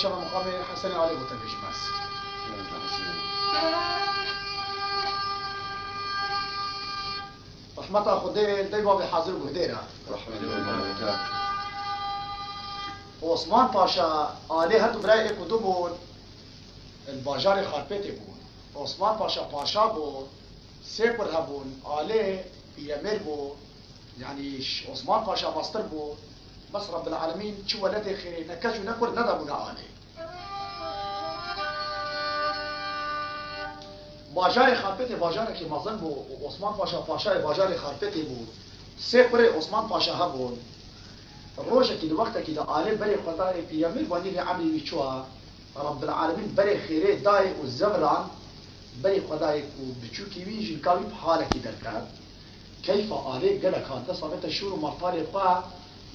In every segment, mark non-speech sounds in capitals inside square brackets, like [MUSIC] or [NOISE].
Şama mukamı Hasan Ali bu tabii jmaz. رحمة خدي دايما بحاضر بهديرة عثمان پاشا آلی هر دو برای اکو دو بود؟ الباجار خارپیت بود. عثمان پاشا پاشا بود سه پر هبون آلی پیرمر بود. یعنی عثمان پاشا مستر بود. بس رب العالمين شو ولدي خيري نكاجو نكور ندمنا عليه باجار خرپتی باجار که مازن بود عثمان پاشا پاشای باجار خرپتی بود. سه پر عثمان پاشا ها بود. روشة که وقت که آله بری خدای پیامبر باندې عملی وچوا رب العالمین بری خیره دای أو زمران بری خدای کو بچو کی وی جن کاوی په حاله کې درکړ کیف آله ګل کانت ثابت شور مرطال قا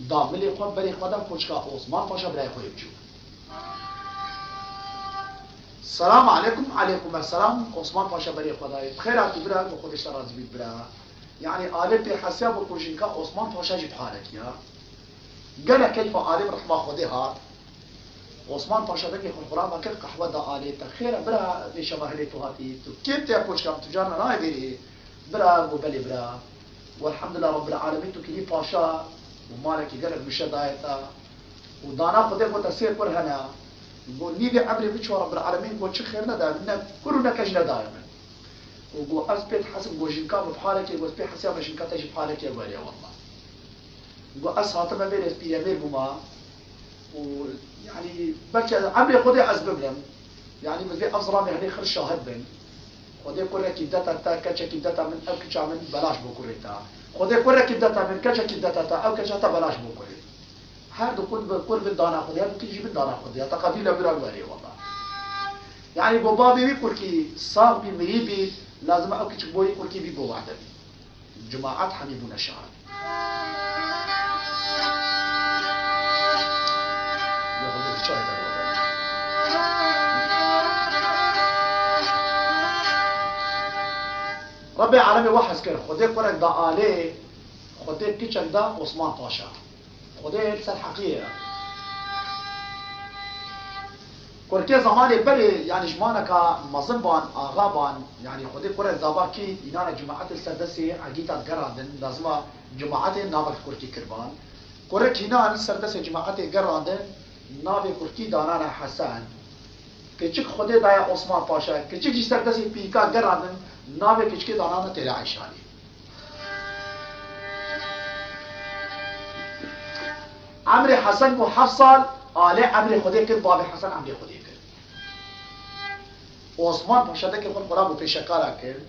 دامل خو بری خدا پوچکا عثمان پاشا برای خو بچو سلام علیکم علیکم السلام. عثمان پاشا بری خدای بخیر تو برا و خودش راضی بید برا. به حساب و کوشنکا عثمان پاشا جب حالك يا قال كيف عالم رحمه خدي هات عثمان پاشا بگی خود قرآن که قهوه دا آلی تا خیر برا دی شماهلی تو هاتی. تو کیب تیا پوچ کم؟ تو جانا نای بری برا بو بلی برا. والحمد لله رب العالمين تو کلی پاشا و مالکی گلک مشه دایتا. و دانا خودی کو تسیر پر هنا قول نيبي عبري بيتشو رب العالمين قول شو خير ندا؟ منا كلنا كجنا دائما وقول أسبيت حسب قول جنكا بحالك قول سبيت حسب جنكا تجي بحالك يا قول أس هاتما بين اسبي يمير بما ويعني بلكي عمري خذي حسب بلم يعني مثل أفضل مهني خرج شاهد بن خذي كورا كيدتا تا كاتشا كيدتا من أو كاتشا من بلاش بكوريتا خذي كورا كيدتا من كاتشا كيدتا تا أو كاتشا تا بلاش بكوريتا هر دو كل كل بالدانا خذ يعني كل شيء بالدانا خذ يا تقابيل بلا غاري والله يعني بو بابي بيقول كي صار بي مريبي لازم اكو تشبوي يقول كي بيبو واحدة بي جماعات حبيبون الشعب সহায়তা করবেন رب عالم وحز کرد خدا قرق دا آله خدا تیچک دا عثمان پاشا خدا سر حقیه کرکه زمان بله یعنی جمانه که مزن بان آغا بان یعنی خدا قرق دابا که اینان جماعت سر دستی عگیتا گراندن لازمه جماعت نامک کرکی کربان قرق اینان سر دست جماعت گراندن ناوی کرکی دانان حسن. کچک خودی دایا عثمان پاشا کچک جی سردسی پیکا گراندن ناوی کچکی دانان تیرا عیشانی عمري حسن بو حفصل آله عمري خودی کرد باب حسن عمري خودی کرد عثمان پاشده که خود قرآن بو پیشکارا کرد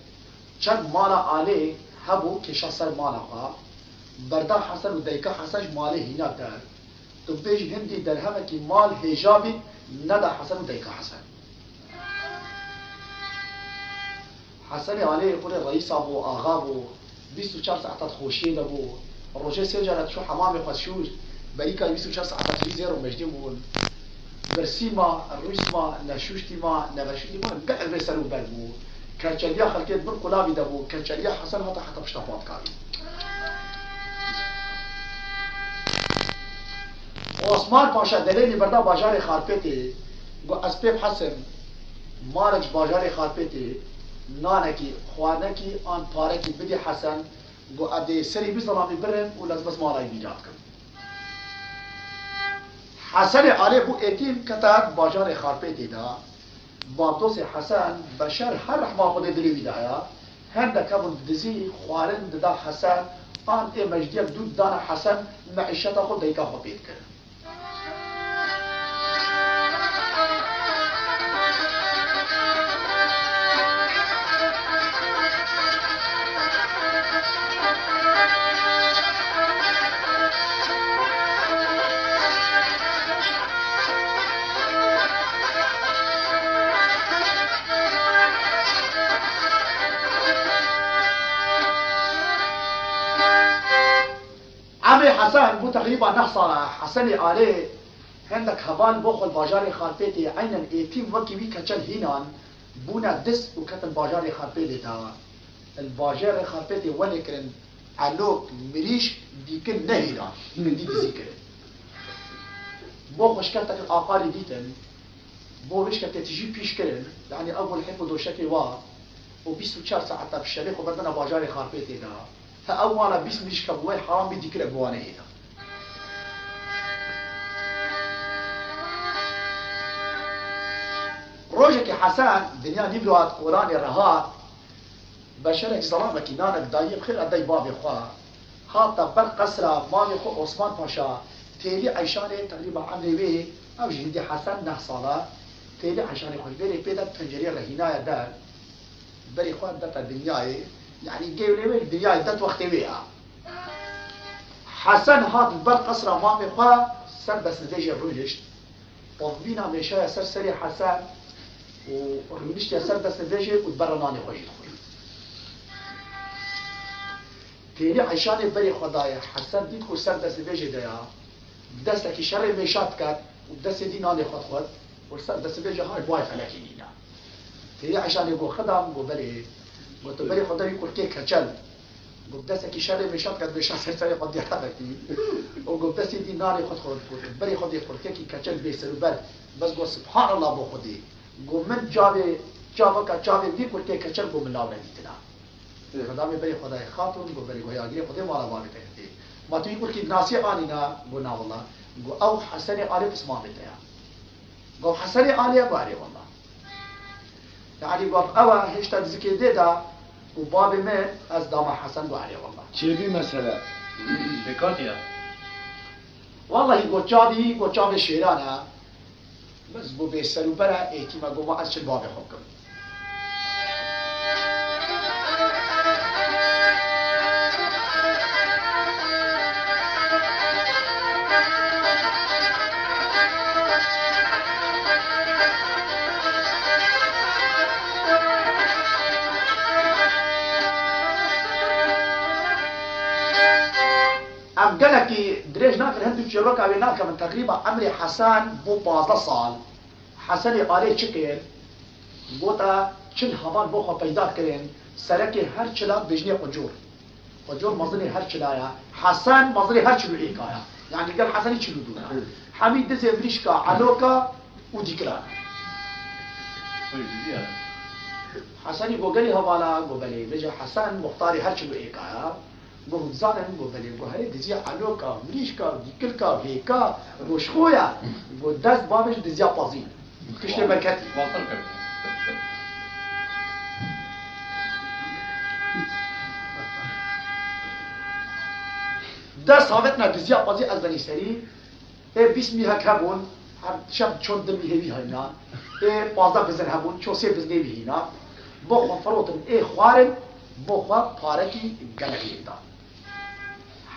چند مالا آله هبو کشا سر مالا قا بردا حسن و دیکا حسن ماله هینا در تو بیج هندی در همه کی مال هجابی ندا حسن دیکا حسن. حسن آله خود رئیس ابو آغا بو 24 ساعت خوشی بو. روشه سیر جانت شو حمام خشوش بريكا يوسف شخص على في زيرو مجدمون برسيما الروسما نشوشتما نغشتما قاعد بيسالوا بالبو كرتشاليا خلكيت بالقلابي دبو كرتشاليا حسن هتا حتى بشتفات كاري عثمان پاشا دلیلی بردا بازار خارپی تی گو اسپیب حسن مارچ بازار خارپی تی نانکی، خوانکی، آن پارکی بدی حسن، گو ادی سری بیس رامی برن و لازم بس مالای بیجاد کن. حسن علی بو ایتیم کتر بازار خارپی تی دا بابدوس حسن بشر هر رحمه خود دلی ویدایا هند کمون دزی خوارند دا حسن، آن ای مجدیب دود دان حسن معیشت خود دیگه خوبید کرد نحصل حسن عليه عندك هبان بوخل باجار خاربيتي عينا ايتيم وكي وي كچل هينان بونا دس وكتن باجار خاربيتي تا الباجار خاربيتي ولكن علوك مريش ديكن نهينا من دي دزيكن بو خوشكتك الآقاري ديتن بو وشكتك تجي بيش كرن يعني أول دو شكل وا. و 24 ساعة بالشريك وبدنا باجار خاربيتي دا. فأولا بيس مريش كبوي حرام بدي كل ڕۆژێکی حەسان دنیا نیم لات قۆرانی ڕەهات بە شەرێک زەڵامەکی نانەک دایە بخێر ئەدەی بابێ خوا. هاتە بەر قەسرا ماڵی خۆ عوسمان پاشا. تێری عیشانێ تقریبا عەمرێ وێ ئەو ژیدی حەسەن نە ساڵە تێری عیشانی خۆی بێرێ پێدا پەنجەری ڕەهینایە دەر بەری خوا دەتە دنیایێ یعنی گەورێ وێ دنیای دەت وەختێ وێە حەسەن هات بەر قەسرا مامێ خوا سەر بە سزێژە ڕوویشت قطبینا مێشایە سەر سەری حەسەن حسن ورمشت سر بس نتيجة وتبرناني خوش تیری عیشان بری خدای حسن دید کو سر دست بیجه دیا. دست کی شر میشات کرد و دست دی نان خود خود. و سر دست بیجه های بای فلکی نینا تیری عیشان گو خدام، گو بری، گو تو بری خدای کل که کچل. گو دست کی شر میشات کرد بیشان سر سر خود دیتا بکی. و گو دست دی نان خود خود گو بری خودی کل که کچل بی سر بر. بس گو سبحان الله بو خودی. گومن جاوه جاوه که جاوه وی کرده کچن گومن لاو ندیتنا خدامه بری خدای خاتون گو بری گویاگی خدای مالا وابه تهدی ما توی کرد که ناسی آنینا گو ناولا گو او حسن آلی قسمان بتیا گو حسن آلی گو آلی والله یعنی گو او هشتا ذکر دیده و باب من از دام حسن گو آلی والله. چی بی مسئله؟ بکاتیا والله گو جاوی گو جاوه شیرانه. شيرانا بس بو بيسر وبرا ايتي ما گو ما از چل باب حكم ام جروك أو ناكر من تقريبا عمري حسن بو 15 سال. حسن آله چکر بوتا چل هوان بو خو پیدا کرن سرک هر چلا بجنی قجور. قجور مظنی هر چلایا حسن مظنی هر چلو ایکایا يعني قال حسن چلو دونا حميد دزي فريشكا علوكا وديكرا حسني بو قالي هوالا بو بلي بجا حسن مختاري هر چلو ایکایا 무자는 고발이 کا 되지 کا 미리시까 니클까 베까 무쇼야 뭐 다스 바베 되지 아파지 그게 말까지 와서 그래 در ثابت ندوزی آقازی از بنی سری بیس می هبون ہر شب چون دمی هیوی هاینا پازده بزن هبون چو بزنے بھی بیهینا بو خواه فروتن خوارن بو خواه پارکی گلگی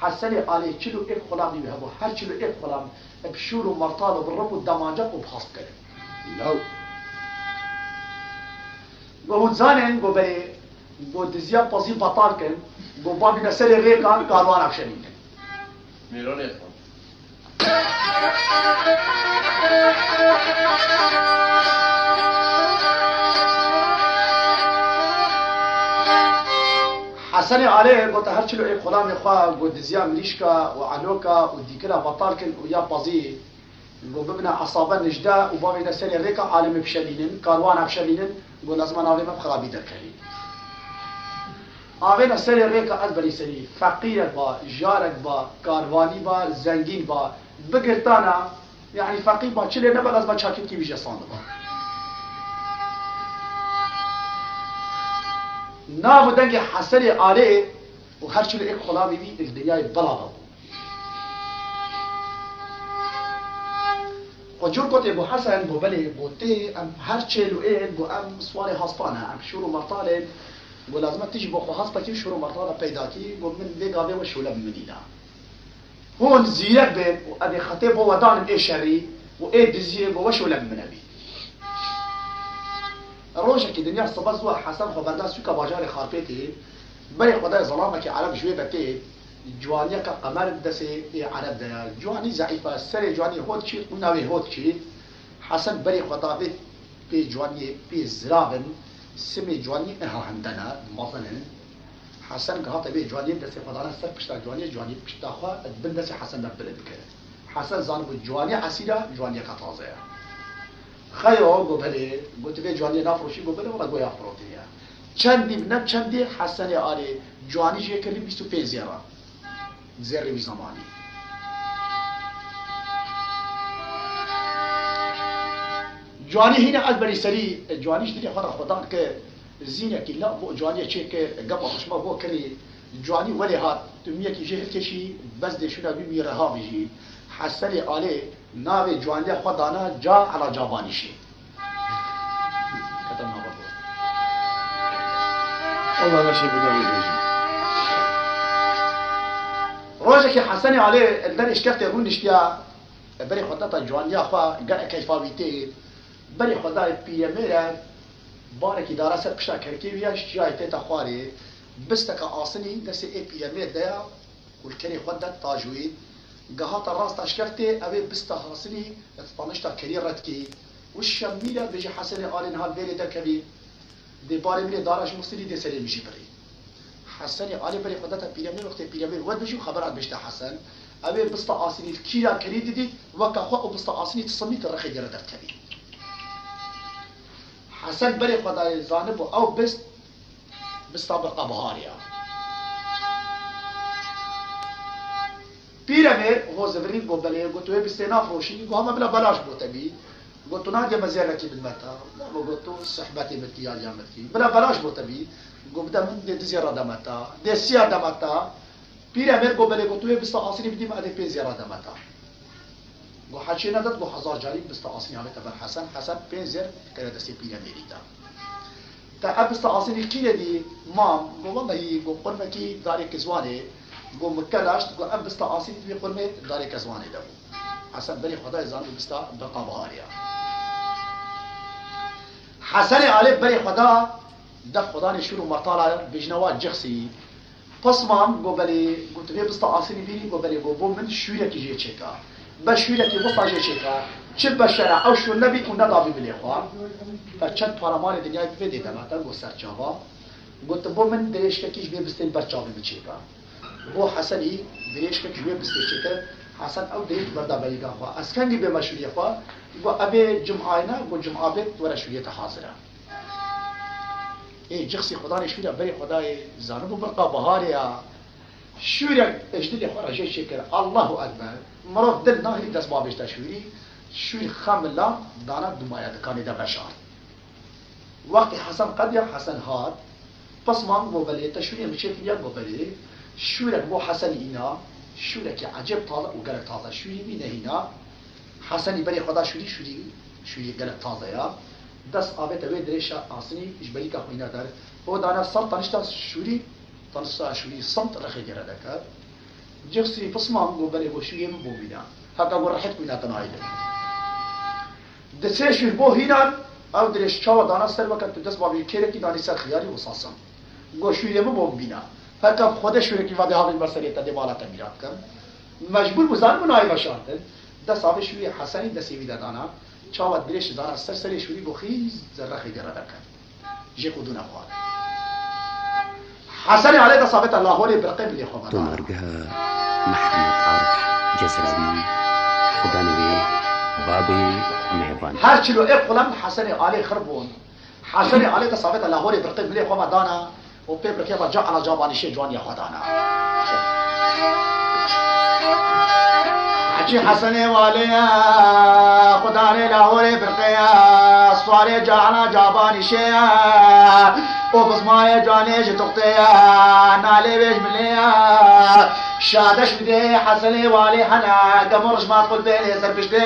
حسن آلی چلو ایک خلام دیوی هبو هر چلو ایک خلام بشور و مرطال و بالرب و دمانجا و بحاست کرن لو۔ و هون زانن گو بری گو دزیا بازی بطال کن گو بابی نسل ریکان کاروان افشنین ميرون يفهم حسن علیه گوت هر چلو ای غلام خوا گودزیا ملیشکا و علوکا و دیکرا بطال کن و یا پازی و ببنا عصابه نجدا و با بین سری ریکا عالم بشلینن کاروان بشلینن گو لازم عالم خرابی دکری آوین سری ریکا از بری سری فقیر با جارک با کاروانی با زنگین با بگرتانا یعنی فقیر با چلی نبا لازم چاکیب کی بیجه ساند با ناب دنگ حسن آله و هر چلی ایک خلاوی بی الدنیای بلا با و جور کت ابو حسن بو بلی بو تی ام هر چلو اید بو ام سوال هاسپانه ام شروع مرطاله قول لازم تجي بخو هاستا كي شروع مرطاله پیدا کی قول من بيقا بي وشولا بمدينة هون زيرك بين وادي خطيب هو ودان إيه شري وايه دزيه وشولا روشه که دنیا صبح زوا حسن خو بنده سوکا باجار خارپیتی بری خدای ظلامه که عرب جوی بتی جوانی که قمر دسی عرب ده. جوانی ضعیفه سر جوانی هود چی قناوی هود چی حسن بری خدا به پی جوانی پی زراغن. سمی جوانی اها هندنه مظنن حسن که هاته به جوانی دسی خدا نه سر پشتا جوانی جوانی پشتا خواه بندسی حسن نبرد بکره. حسن زانبو جوانی عسیره جوانی که تازه خیلی گو بله گفت به جوانی نفروشی گو بله ولا گویا فروتیه چندی نه چندی حسن آره جوانی جه کلی 25 زیرا زیر زمانی جوانی هنا از بری سری جوانیش دیگه خدا خدا که زینه کی لا بو جوانی چه که قبل خشما بو کلی جوانی ولی هات دنیا کی جهل کشی بس ده شنا بی میره ها بيجي حسن آله ناوی جوانده خود دانا جا علا جا بانیشی کتم نابر بود والله نشی بنا بودوشی روزه که حسن علی الدن اشکفت رون نشتیا بری خود تا جوانده خوا گر اکیفاویتی بری خدا پیمیره باره که داره سر پشتا کرکی ویش جای تیتا خواری. بسته که آسنی دسته ای پیمیر دیا کلکری خود تاجوید قهات الراس تشكرتي أبي بستا حاصلي تطنشتا كريرتكي والشميلة بيجي حسن آلين هال بيري دا كبير دي باري مني دارش مصري دي سليم بيجي بري حسن آلي بري خدتا بيرامير وقت بيرامير ود بيجي خبرات بيشتا حسن أبي بستا آسني الكيرا كريدي دي وكا خوا بستا آسني تصمي ترخي دي ردت كبير حسن بري خدا زانب أو بست بستا بقى بهاريا پیرمه هو زبرین گو بله گو تو بستنا فروشی گو هم بلا بلاش بو تبي گو تو نادي مزيرك بالمتا گو تو صحبتي بالتيار يامتكي بلا بلاش بو تبي گو بدا من دي زيارة دمتا دي سيا دمتا پیرمه گو بله گو تو بستا آسینی بدی ما ادي پی زيارة دمتا گو حاجی نداد گو هزار جاری بستا آسینی عمت بر حسن حسن پی زیر کرده دستی پیرمه ریتا تا ابستا آسینی کی دی مام. گو والله گو قرمکی داری کزوانه گو مکلاش گو ام بستا آسین توی قرمه داری کزوانی دو حسن بری خدای زان بستا بقا بهاریا حسن علی بری خدا دف خدا نشور مرطالا بجنوا جخسی پس مام گو بلی گو توی بستا آسینی بینی گو بلی گو بو من شویه کی جه چکا بس شویه کی بستا جه چکا چه بشرع او شو نبی اون ندابی بلی خواه چند پارمان دنیای بده دمتا گو سرچاوا گوت بو من درشکه کیش بی بستین برچاوی بچیکا بو حسنی بریش که جوی بستشی که حسن او دیت بردا بیگا خوا. از کنگی به مشوری خوا و ابی جمعه نه و جمعه بیت و رشویت حاضره ای جخسی خدا نشویده بری خدای زانو برقا بهاری شورك اجدني خرجي شكر الله اكبر مرض دل ناهي دس ما بيشتا شوري شوري خام الله دانا دمايا دكاني دا بشار وقت حسن قد حسن هات بس ما بوبلي تشوري مشيت يا بوبلي بله شورك بو حسن اینا شورك عجب طالع وقالك طالع شوري مين هنا؟ حسن بري خدا شوري شوري شوري قالك طالع يا دس آبت اوه دريشا آسني اجبالي که خوينا دار. هو دانا صمت تنشتا شوري تنشتا شوري صمت رخي دكا جغسي پس من بو بله بو شوري من بو بينا هكا قول رحت بينا تنايد دسه شور بو هنا أو درش چاوا دانا سر وقت بابی کره کی دانی سر خیاری و ساسم. گوشویده مو بوم بینا. فقط خودش شوره کی وادي حاضر مسئله تا دیوالا تمیرات کن مجبور بزن منای بشارت دست آب شوی حسنی دستی ویده دانا چاوا درش دانا سر سر شوری بو خیز ذره خیلی را دکن جه خودون افغان حسن عليه ثابت الله هو برقم اللي خبر تمرقها محمد عارف جزراني خدانوي بابي مهبان هر چلو اف قلم حسن علی خربون حسن علی ثابت الله هو برقم اللي خبر دانا و پیپر که با جا علا جا بانیشه جوان یا خدا نه. اچھی حسنے والے خدا نے لاہور فرقے سوارے جانا جابا نشے او بزمائے جانے جی جتکتے نالے بیج ملے شادش بده حسن والی حنا دمرش ما قل بین سر پشتی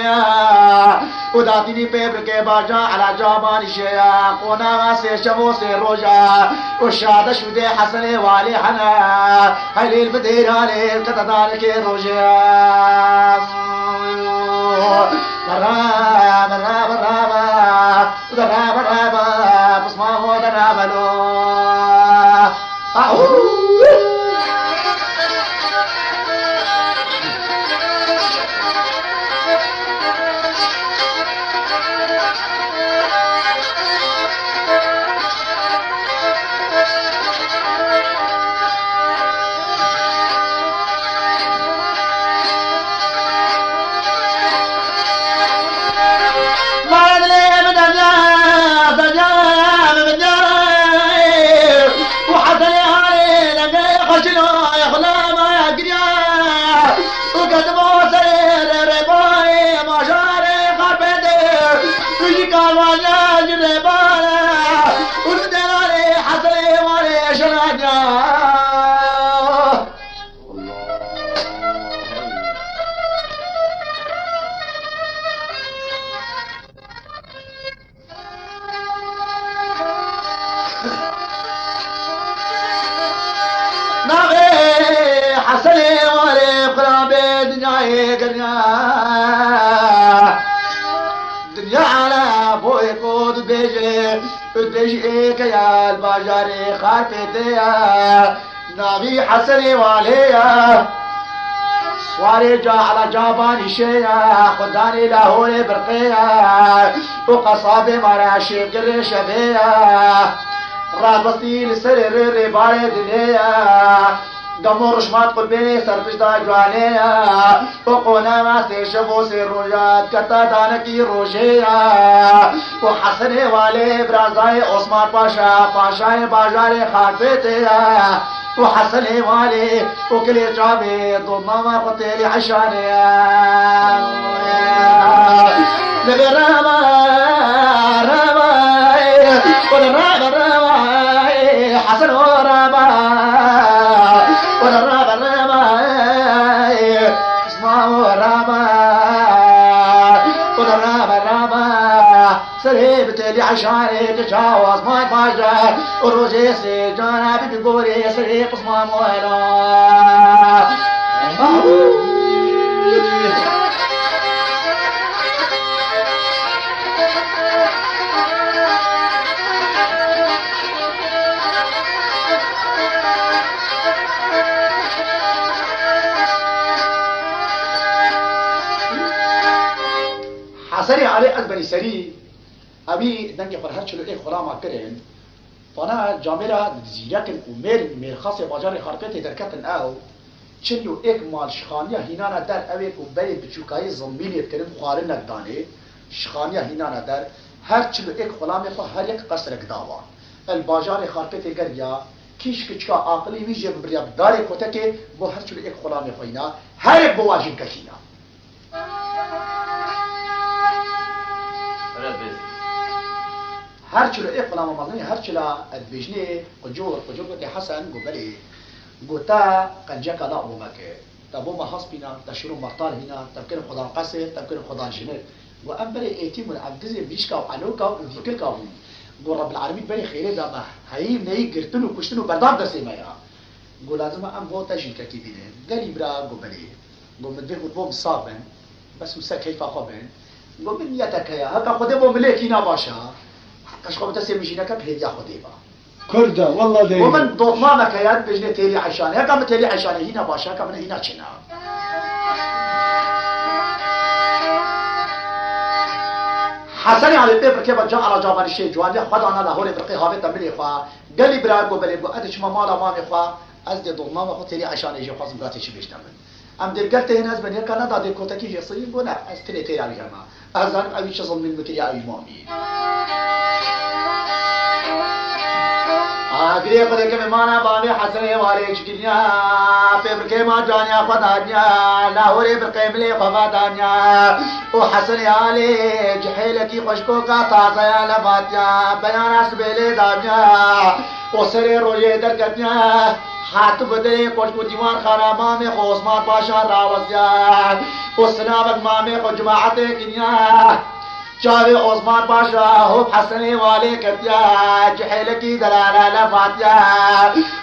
او داتینی پی برکے باجا علا جابانی شیا کونا ما سی شمو سی روجا او شادش بده حسنے والے حنا حلیل بدیرانی کتدار کے روجا پیش ایک یاد باجار خاتے پیتے ناوی حسن والے یا، سوارے جا علا جا بانشے خدا نے لاہور برقے یا او قصاب مارا شکر شبے یا، رابطیل سر ری رے باڑے دلے دمو رشمات قلبي سرپشتا جوانيا وقونا ما سيشبو سيروجات كتا دانكي روشيا وحسن والے برازائے عثمان پاشا، پاشائے بازار خاطے تیرا وحسن والے وكل جابي ضمما قتل عشانيا نبي راما راما راما سريبت لي عشاني تجاوز ما باجا وروجي سي جانا بيقولي سريق اسمع ولا حسري عليه أكبر سري اوی دنگ خور هر چلو ای خورا کرن. فانا جامرا زیرکن و میر میرخاص باجار خارکت درکتن او. چن یو ایک مال شخانیا هینانا در اوی و بری بچوکای زمیلیت کرن خوارن دانه شخانیا هینانا در هر چلو ایک غلام خو هر یک قصرک داوا الباجار خارکت گر یا کیش کچکا عقلی ویجه بریاب داری کتکه بو هر چلو ایک غلام خوینا هر بواجن کشینا. هر چلو ایک غلام مزنی هر چلا ادویجنی قجور قجور که حسن گو بلی. گوتا قنجه کلا ابو مکه. تبو ما حس بينا تشيرو مرطال هنا تمكن خدا قصر تمكن خدا جنر وأم بلي ايتيم العبدزي بيشكا وعنوكا وذكركا قول رب العالمين بلي خيري دا ما هاي ني قرتنو كشتنو بردار دسي ما يا قول لازم أم بو تجيل كاكيبين قالي برا قول بلي قول مدبه قول بو مصابن بس مسا كيف أخوبن قول من يتك يا هكا خده بو مليكينا قشقا بتسير مشينك بهيا خديبا كردا والله دي ومن ضمامك يا بجنة تيلي عشان هكا من تيلي عشان هنا باشا من هنا تشنا حسن على بيبر كيف جاء على جابان الشيء جواني خد أنا لهوري برقي هابي تملي خوا قلي براد وبلي بو أدش ما مالا مامي خوا از دي ضمام خو تيلي عشان جي خاصم براتي شي بيشتمن ام دلگرت هنا از بنير كندا دا دي كوتاكي جي صيب بو از تيلي تيلي على جماعه ازان ابي شظن من متي يا امامي آگری خود که مانا بانی حسن واره چکنیا پیبر که ما جانیا خدانیا لاهوری برقیملی خفادانیا و حسن آلی جحیل کی خوشکو کا تازیا لفاتیا بیان اسبیلی دامیا و سر روی درکتیا ہاتھ بده کو دیوان خانه امام خو عثمان پاشا راوز یا اسلام امام خو جماعت کنیا چاہے عثمان پاشا ہو حسن والے کتیا۔ جہل کی دلالہ لفاتیا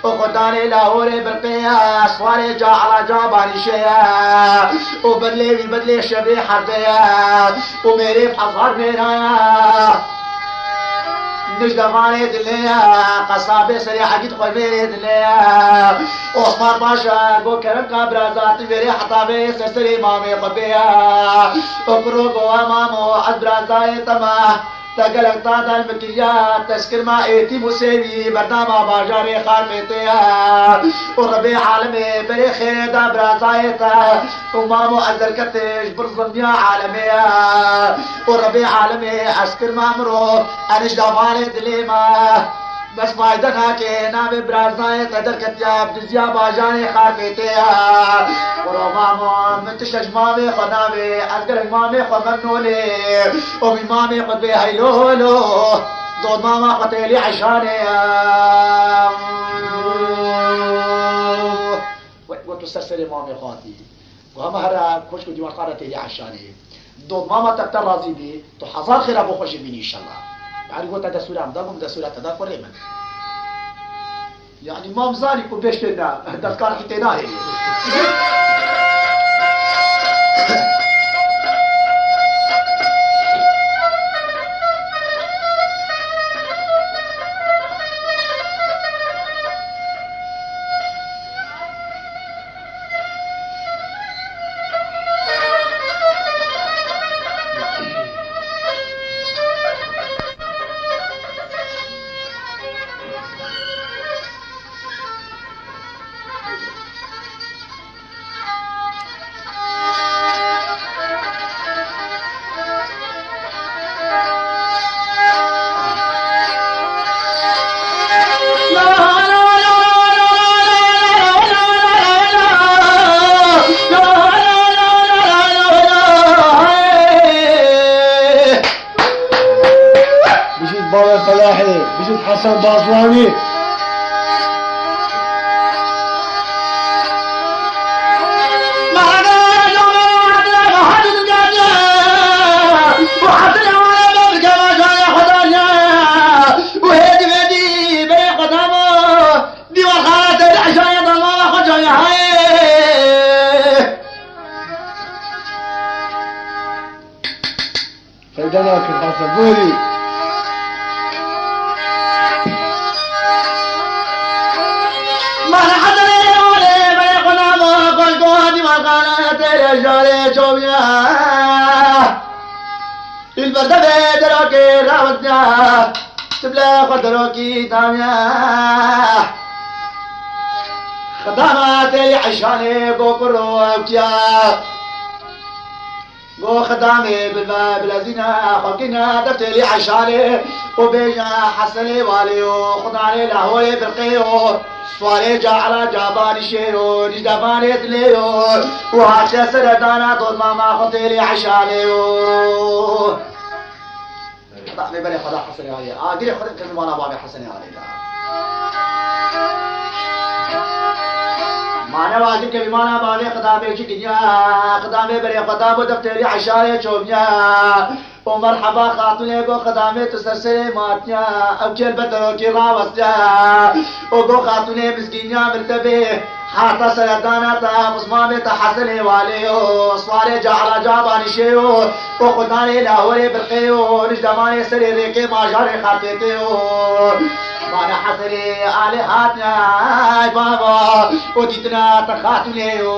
او خدا نے لاہور برقیا سوارے جا علا جا بارشیا او بدلے بھی بدلے شبے حردیا او میرے پھفار میرایا نجدماني دليا قصابي سريع حقيت خوي دليا عثمان باشا گو کرم کا برازات میرے حطابے سرسری مامے خبیا اکرو گو أمامو عد برازائے طادا المكيات تسكر ما إيتي مسيوي برنامج باجار خان ميتيا وربي عالمي بري خير دا برازايتا ومامو أزر كتش برزم يا عالميا وربي عالمي أسكر ما مرو أنش دافاني دليما. بس فائدہ کے نام برازائے قدر کتیا بزیا باجانے خاکتے ورو مامو منتشج مامي خنامي أذكر مامي خمنولي ومن مامي قد بي هيلولو دود ماما قتيلي عشاني وتستسري مامي خاطي وهم هرا كوش كو ديوان قارة تيلي عشاني دود ماما تكتر راضي بي تو حصار خير أبو خوش مني إن شاء الله يعني قلت هذا سورة عمدكم ده سورة تدافر ريمن يعني ما مزاني كو بيش تنا دفكار هي وقنا دفتلي عشاري وبيجا حسني والي وخضعني لهولي بالقيور جا على جاباني شيرو نجدفاني دليو وهاتي سردانا دور ماما خطيلي عشاري بقى بني خدا حسني علي. آه، آقري خدا كلمانا بابي حسني علي. معنى واجب كلمانا بابي خدا بيشي كنيا خدا بي بري خدا بدفتلي عشاري شوبيا او مرحبا خاتون گو قدامه تو سرسر ماتیا، او چل بدرو کی غاوستیا او گو خاتون مسکینیا مرتبه حاتا سردانا تا مزمام تا حسن والے ہو۔ اسوار جہرا جا بانشے ہو۔ او خدا نے لاہور برقے ہو۔ نجدمان سر ریکے ماجار خاتے تے ہو۔ مانا حسن ہاتھ ہاتنا اے بابا، او جتنا تا خاتون ہو۔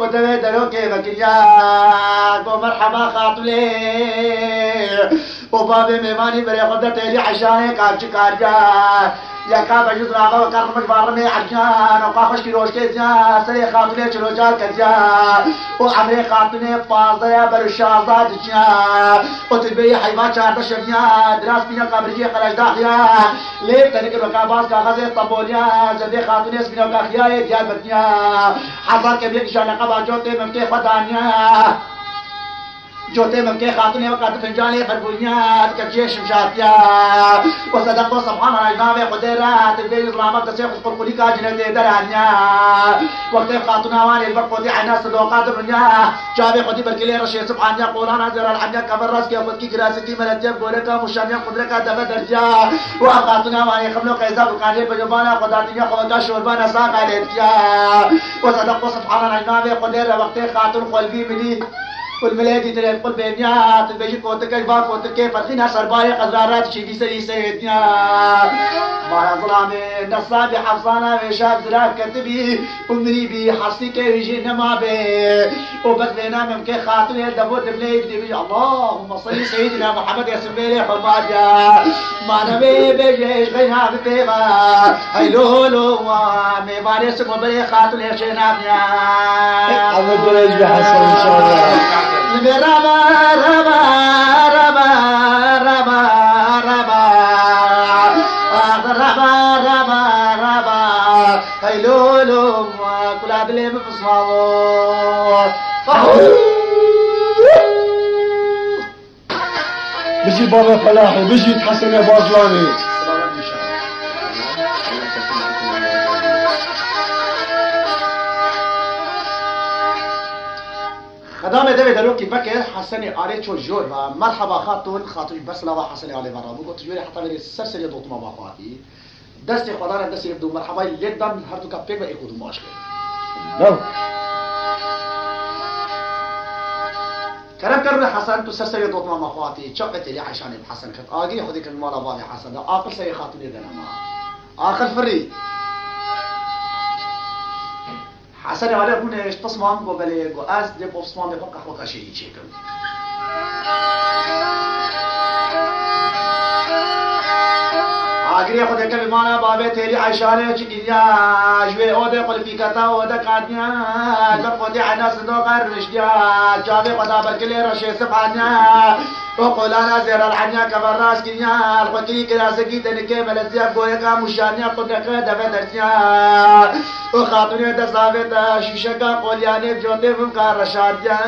ودوي دلو كيف كجاك ومرحبا خاطلي او باب میوانی برے خدا تیلی عشان کارچ کارجا یا کا بجز راغا و کار مش بار میں عجان او قاخش کی روش کے جا. سر خاتون چلو جا کر جا. او امر خاتون پازا یا بر شازاد جا. او تبی حیوان چار شبیا دراس بنا قبر کی خرج داخیا لے تن کے بقا باز کاغذ تبولیا جد خاتون اس بنا کا خیا ہے دیا بتیا حضرت کے بھی شان قبا جو تے ممتے خدانیا جوتي ممكي خاتون وقت فنجاني فربونيات كجي شمشاتيا وصدق وصفحان يا قدرات البيض رامك تسيخ القرقلي كاجنة درانيا وقت خاتون واني البرقودي عنا صدوقات الرنيا جابي خدي بركلي رشي سبحان يا قرآن هزر الحنيا كبر راسك يا فتكي كراسكي ملتيا بوركا مشانيا قدركا دفا درجا وخاتون واني خملو قيزا بقاني بجبانا قدرتنيا خوضا شوربانا ساقا لتيا وصدق وصفحان يا قدرة وقت خاتون قلبي مني قل مليدي ترين قل بينيات بيجي قوت كجبا قوت كيف أرخينا سربايا قزرارات شيدي سري سيدنيا بارا ظلامي نصلا بحفظانا وشاب زراب كتبي أمري بي حصي كيجي نما بي. وبس لنا ممكن خاطر يدبو تبلي بدي اللهم صل سيدنا محمد يا سبيلي حرمات يا. معنا بي بيجي غينا ببيما هيلو لو مي باري سكو خاطر يا شينام يا. أمي بريج بحسن إن شاء الله. ربا ربا ربا ربا ربا ربا. ربا ربا هيلولو كل عدل مفصمو بجي بابا فلاحي بجي تحسن يا بازلاني خدامه دوی دلو کی بکه حسن آره چو جور و مرحبا خاتون خاتون بس لا حسن آله برا بگو تو جوری حتی بری سر سر دوت ما باقاتی دست خدا را دست دو مرحبا لیدن هر دو کا پیگ و ایک دو ماش کرد نو کرم کرد حسن تو سر سر دوت ما مخواتی چقت لی عشان حسن کت آگی خودی کن مالا بابی حسن. دا آخر سر خاتون دنا ما آخر فری حسن عليه هنا تصمم قو بلي قو از دي قو تصمم يفق قهوة شيء يشيكم آگری خود که بیمانا بابه تیری عیشانه چی دنیا جوی اوده قل فی کتا اوده قادنیا جب خودی عنا صدو قرش دیا جابه خدا برکلی روشه سبحانیا و قولانا زیر العنیا کبر راس کنیا الخوکری کرا سکی تنکه ملزیا گویا کا مشانیا خود که دفع درسیا و خاتونی دستاوه تا شیشه کا قولیانه جونده فمکار رشاد دیا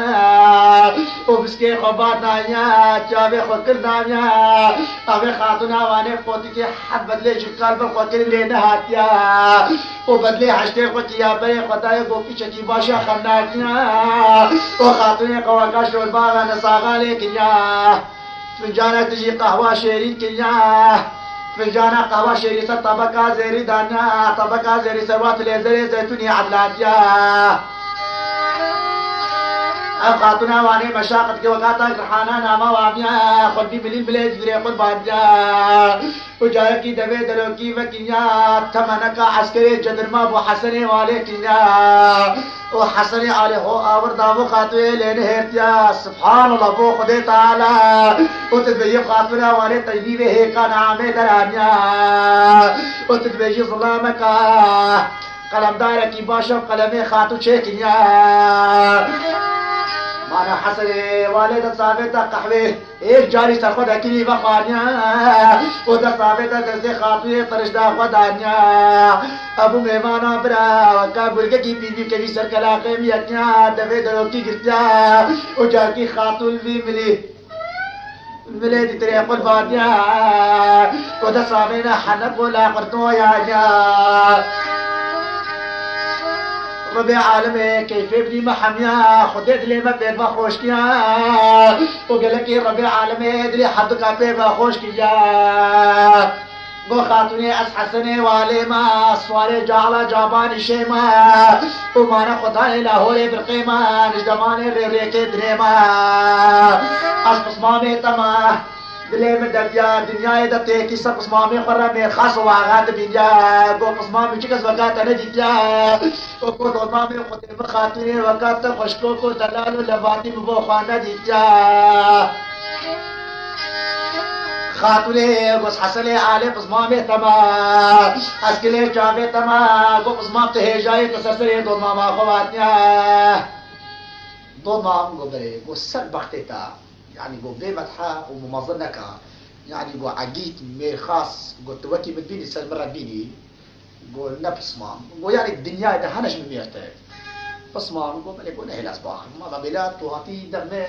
و بسکه خوبات نایا جابه خود کردانیا آوه خاتون آوانه خودی که حد بدله جکال بر خود کردی لینا هاتیا و بدله حشته خود کیا بره خدای گوپی چکی باشا خمناکیا و خاتون قواکا شورباغا نساغا لیکنیا فنجانك تجي قهوة شيرين كنيا فنجانا قهوة شيرين سر طبقة زيري دانيا طبقة زيري سروات ليزري زيتوني عدلاتيا اب خاتون والے مشاقت کے وقت تک رحانہ نامہ وامیا خود بھی ملی ملے زیر خود بادیا اجایا کی دوے دلو کی وکیا تھمنا کا عسکر جدرمہ وہ حسن والے کیا وہ حسن آلے ہو، آور دامو خاتوے لینے ہیتیا سبحان اللہ، وہ خود تعالی۔ وہ تدبیہ خاتون والے تجدیب ہے، کا نام درانیا وہ تدبیہ سلام کا۔ قلمدار کی باشم قلم خاتو چکنیا مانا حسر والد صابتا قحوه ایک جاری سر خود اکیلی بخوانیا او دا ثابت دست خاتوی فرشدا خودانیا ابو میمانا برا وکا برگا کی بیوی کلی سر کلاقے میں اکنیا دوی درو کی گرتیا، او جار کی خاتون بھی ملی۔ ملے دی تیرے اپن بانیا او دا صابتا حنب بولا قرطو یا یا و به عالم کیف ابن محمیا دلی ما به با خوش کیا۔ او گله کی رب عالم دلی حد کا پہ با خوش کیا۔ وہ خاتون از حسن والی ما سوار جعلا جابانی شیما او مانا خدا لاہور برقیما نجدمان ری ری کے دریما از قسمان تمام دلیم دریا دنیا دا تے کسا سب قسمامی خورا میں خاص واغات بینیا گو قسمامی چکس وقت انا کوکو دوما کو دومامی خطیب خاتونی وقت خوشکو کو دلال و لباتی بو خوانا جینیا خاتون بس حسن آل قسمام تما۔ اسکل چاب تما۔ گو قسمام تہے جائے تسسر دوما ماما خواتنیا دوما مام گو برے گو سر بختے تا۔ يعني گو بي مدحا وممظنكا يعني گو عقيت مير خاص. گو توكي بتبيني سر مرة بيني گو نفس مام گو يعني الدنيا ده هنش من ميرته. بس مام گو بله گو نهي الاسباح ما بلاد؟ تو هاتي دمه.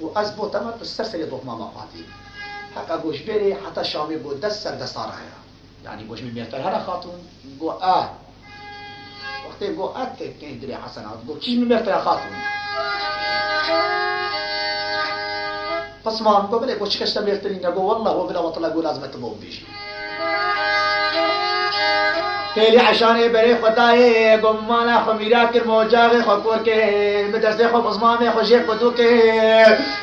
وأزبو تما تسرسل دو ماما خواتي حقا گوش بری حتی شامی گو دست سر دستار هیا یعنی گوش میمیرتر هر خاتون. گو آه. وقتی آه که دری حسنات گو چی میمیرتر خاتون؟ پسمانko bile bo çıkışta mefteline go vallahu bile vatla go lazmet bo biş. تیلی عشان بری خدای گمانا خو میرا کر موجا غی خو کور کے مدرس خو بزمان خو شیخ بدو کے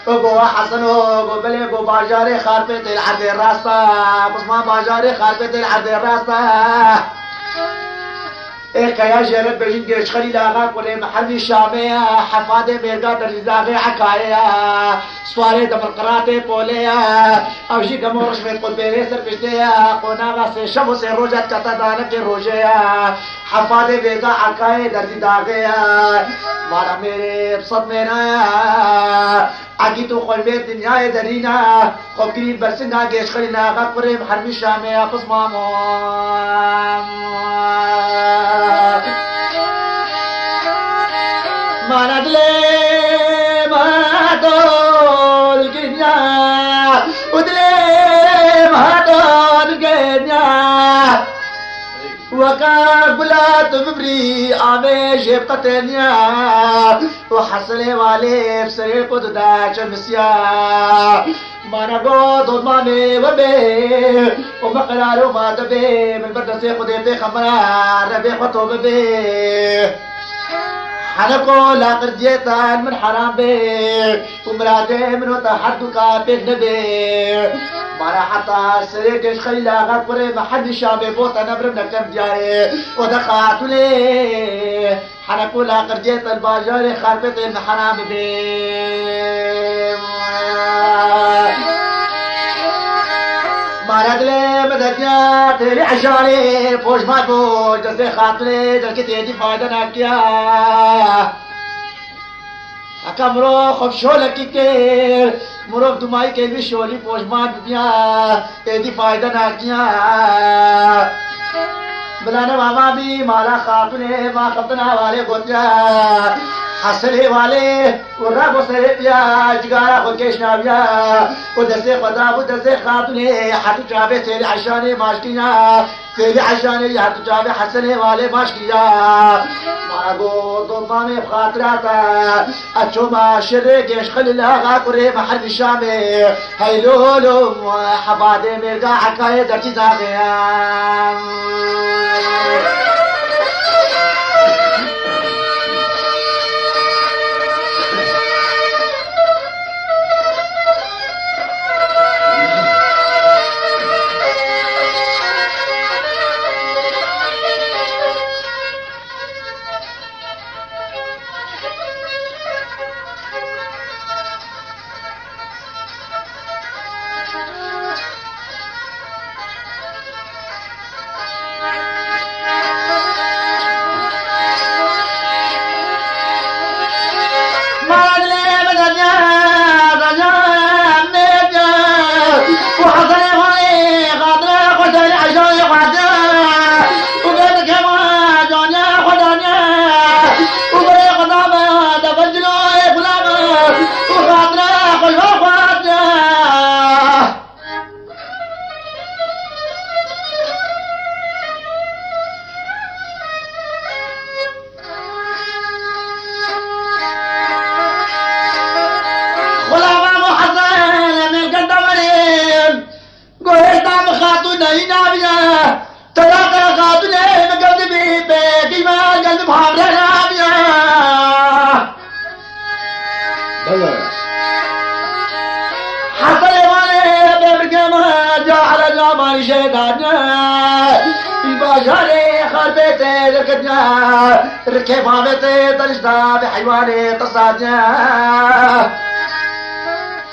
او گو حسن ہو گو بلے گو باجار خار پہ تیل عرد راستہ بزمان باجار خار پہ تیل عرد راستہ احکایا شهر گیش خلی لاغا کلی محلی شامی حفاد مرگا در لزاغ حکای سوار دمرقرات پولی اوشی گمورش می قلبی سر پشتی قناغا سی شب و سی روجت کتا دانک روجی افاد بیگا اکائے درجی داغیا مارا میرے افسد میں نایا آگی تو قلبے دنیا درینا خوب گریب برسنا گیش آگا غفرم حرمی شامی اپس مامو وكان بلاد مبري عمي جبقتنيا وحصلي والي بسري قد داش مسيا ما نقود وبي ومقرار وما تبي. من برد سيخدي بخمرار ربي خطو ببي حنا حنقو لا ترجيتا من حرام بيع ومراته منو تحدك بالنبيع مرا حتى سريكش خليلا غفري محد شابي بوت انا برم نكم جاري ودقعت لي حنقو لا قرجيت الباجار خربت من حرام بيع رجلیم دریا تیرے اشارے پوشما کو جیسے خاطرے فائدہ نہ کیا۔ خوب شو کی کیر مرو، دمائی کے بھی شولی پوشما دیا تیری فائدہ نہ کیا۔ بلانے ماما بھی مالا خاتون ماں خطنا والے گوتیا، حسرے والے اور رب سرے پیا، جگارا کو نابیا بیا او دسے خدا بو دسے خاتون حت چابے تیرے عشانے ماشکینا تیرے عشانے حت چابے حسرے والے ماشکینا مارا گو دو مامے خاطراتا اچو ما شرے گیش خلی لاغا کرے محل شامے هیلولو حبادے حکایے درچی داغیا ركيف عمتي تلجدا بحيواني تصاديا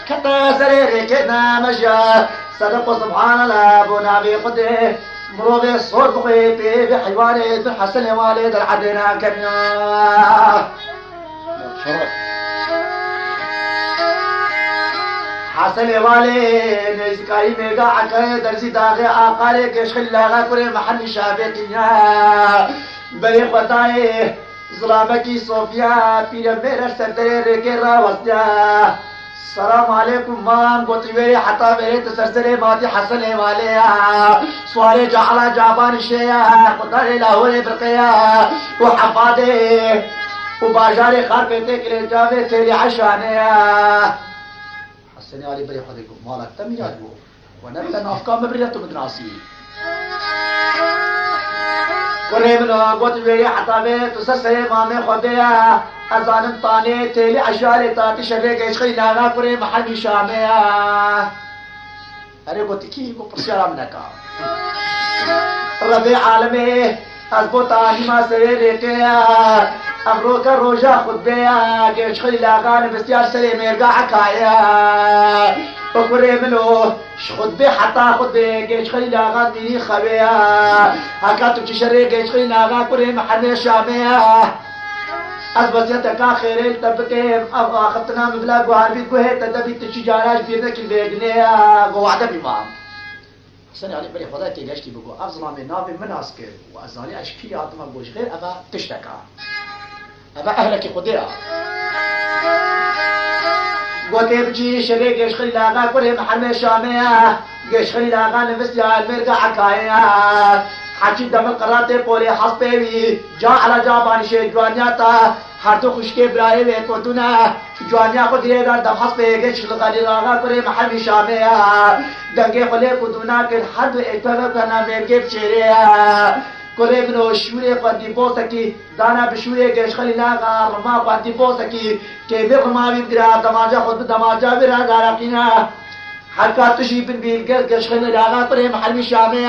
كتا سريري كنا مجا صدق سبحان الله أبو نبي قدي. مروبي الصوت بقيتي بحيواني بحسن والد العدنا كنيا حاصل والے نزکاری میگا عقر درزی داغ آقار کشخل لاغا کرے محن شابے کیا بلے خطائے ظلامہ کی صوفیہ پیر میرا سردر رکے وزدیا سلام علیکم مان گوتوی حتا میرے تسرسرے ماتی حسن والے سوارے جعلا جعبان شیعہ خدا نے لاہور برقیا وحفادے حفاظے، وہ بازار خار پیتے کے لیے جاوے تیری عشانے Seni berihateko muhalakta miracu. Ve nebten afkan سر min rasi. قريب نوغوت ويري حطابي تسسي مامي خبيا أزانم طاني تيلي عشاري تاتي شبيك إشخي نانا قريب کو شاميا أري بوتكي مبرسيارا منكا ربي عالمي أزبو تاني ما سيريكيا امروکە ڕۆژە خودبەیە گەێچخلی لاغانە بەستیار سەرێ مێرگا حکایە بە کوڕێ منۆ خودبێ حتا خودبێ گەێچخلی لاغات دینی خەوەیە هاکات و چشەرێ گەێچخلی ناغا کوڕێ محەمێ شامەیە. از وضعیت کا خیره تب کے اب آخت نام بلا گوہر بھی گوہے تدبی تچی جاراش بھی نکی کل دیکھنے گو وعدہ بھی مام۔ حسن علی بری خدا تی گشتی بگو۔ اب نابی نام مناس کرد و ازانی اشکی آتما گوش غیر اگا تشتکا۔ هذا أهلك قدرة گوتیم چی قيش خلي لاغا کره محرم قيش خلي لاغا نفس يا مرگا حکایه حچی دم قراتے پولے حق پیوی جا على جا بانشے جوانیا تا. ہر تو خوش کے برائے وے کو تنا جوانیا دار دم حق قيش لغالي لاغا کرے محرم شامے دنگے خلے کو تنا کے حد ایک طرف کنا میرگے کره منو شوره قدی بوسکی دانا بشوره گش خلی لاغا رما قدی بوسکی که به رما بگیره دماجا خود دماجا برا دارقینا حرکات تشی بن بیل گش گش خلی لاغا پر محل شامه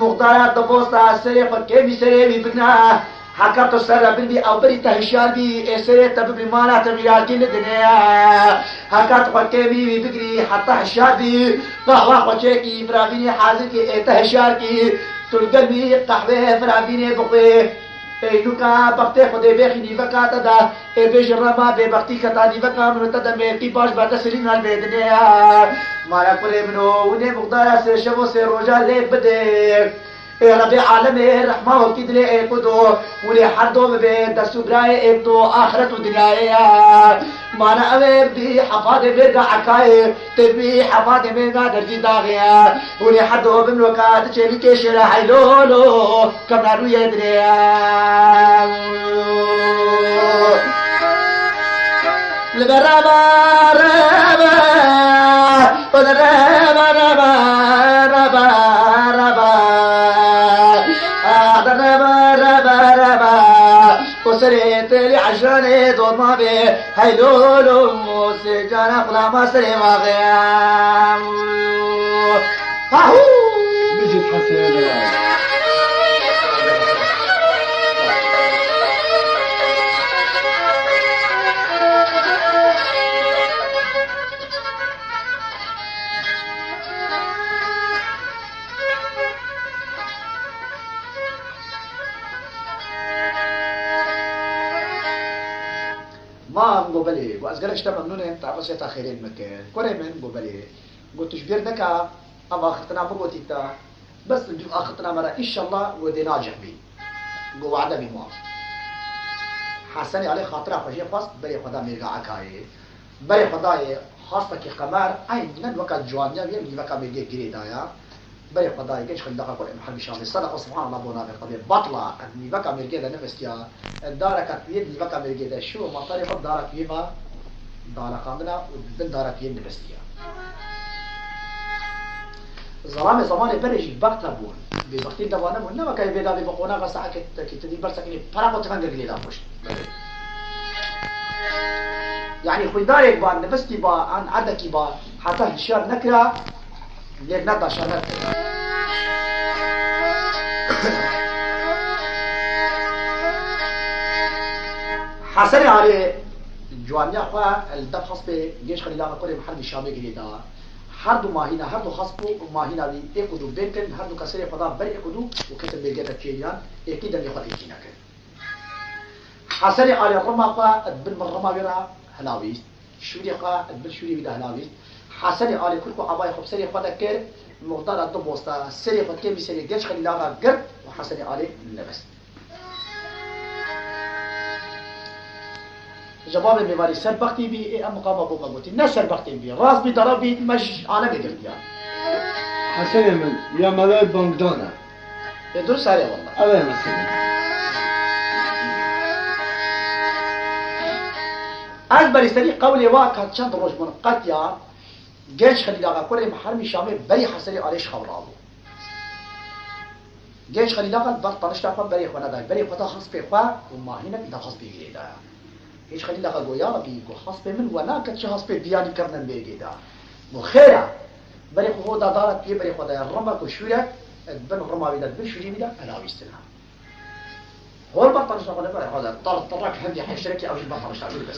مقدارات دبوستا سری خود که بی سری بی بگنا۔ حرکات سر بن بی او بری تهشار بی سری تب بی مالا تغییرات کی ندنیا حرکات خود که بی بی بگری، حتی هشار بی قهوه خود کی برابینی حاضر کی تهشار کی۔ تلگمی قهوه فرابین بقوه ای نوکا بخته خود به خینی وکات دا. ای به جرما به بختی کتا دی وکام رتا دا. میتی باش باتا سری نال بیدنه مارا کلی منو اونه مقدار سر شبو سر روژا لیب بده. رب عالم رحمه وكيد لي اي كدو ولي حدو بي دسو براي اي تو آخرت دنيا مانا اوي بي حفاظ بيرغا عكاي تبي حفاظ بيرغا درجي داغيا ولي حدو بن وكات تشيلي كيشرا حيلولو كم نارو يدريا لبرابا رابا ودرابا لي عشان دور ما بي هيلولو سجانا خلا ما سري ما غيام هاهو بله و از گرشتا ممنونة تا بس تا خیرین مکه کره من مگو بله گو تشبیر نکا أما اختنا بگوتی تا بس جو اختنا مرا إن شاء الله و دی ناجح بی گو وعدة بی موافق. حسن علی خاطر خوشی خواست. بری خدا میرگا عکایی بری خدای خاصه که قمر این من وقت جوانیا نی وقت میگه گری دایا بری خدای گش خل دخل قرآن محمد شامل صدق سبحان الله بونا قبل بطلع نی وقت میگه ده نفس یا دارك يد نی وقت میگه ده شو ما طريق دارك يما دارك عندنا وبن دارك يد نفسيا زمان زمان برج وقت بون. به وقتی دوانة مون نه که بیدا به بخونه غسا که که تدی برسا که پرا کو تفنگ گلی دا پشت يعني خدارك با نفستي با عن عدكي با حتى هشار نكرة jedna بشارته حسن علي جوانی خواه الدب خاص به گیش خلیل آقا کنیم حل شامه گریده هر دو ماهینه هر دو خاص بو ماهینه وی ایک دو هر دو کسری خدا بر ایک دو و کسی بیگه تا چیلیان ایکی دمی خود ایکی نکن حسن علي رمه خواه ادبن من رمه ویرا هلاویست خواه ادبن شوری ویده هلاویست حسن آل کل کو عبای خب سری خود کر مقدار دو بوستا سری خود کمی سری گش خلی لاغا گرد و حسن آل نبست. جواب بیماری سربختی بی ای ام مقام ابو مگوتی نه سربختی بی. راز بی درا بی مش عالم گردیا حسن من يا ملاي بانكدونا یه درست سریع والله مثلا از بری سری قولی واقع چند روز من قطیا گیش خلیل آقا کلی محرمی شامل بری حسری آلیش خورابو گیش خلیل آقا بر تنشتا خوا بری خوانا دای بری خدا خاص پی خوا و ماهینا بیدا خاص پی گیری دایا گیش خلیل آقا گو یا ربی گو خاص پی من ونا کت چه خاص پی بیانی کردن بیگی دا گو خیره بری خدا دارت پی بری خدا رما کو شورک بن رما بیدا بن شوری بیدا الاویستنا هو البطل شغل بقى هذا طر طرك هندي حشركي أو شي بطل شغل بس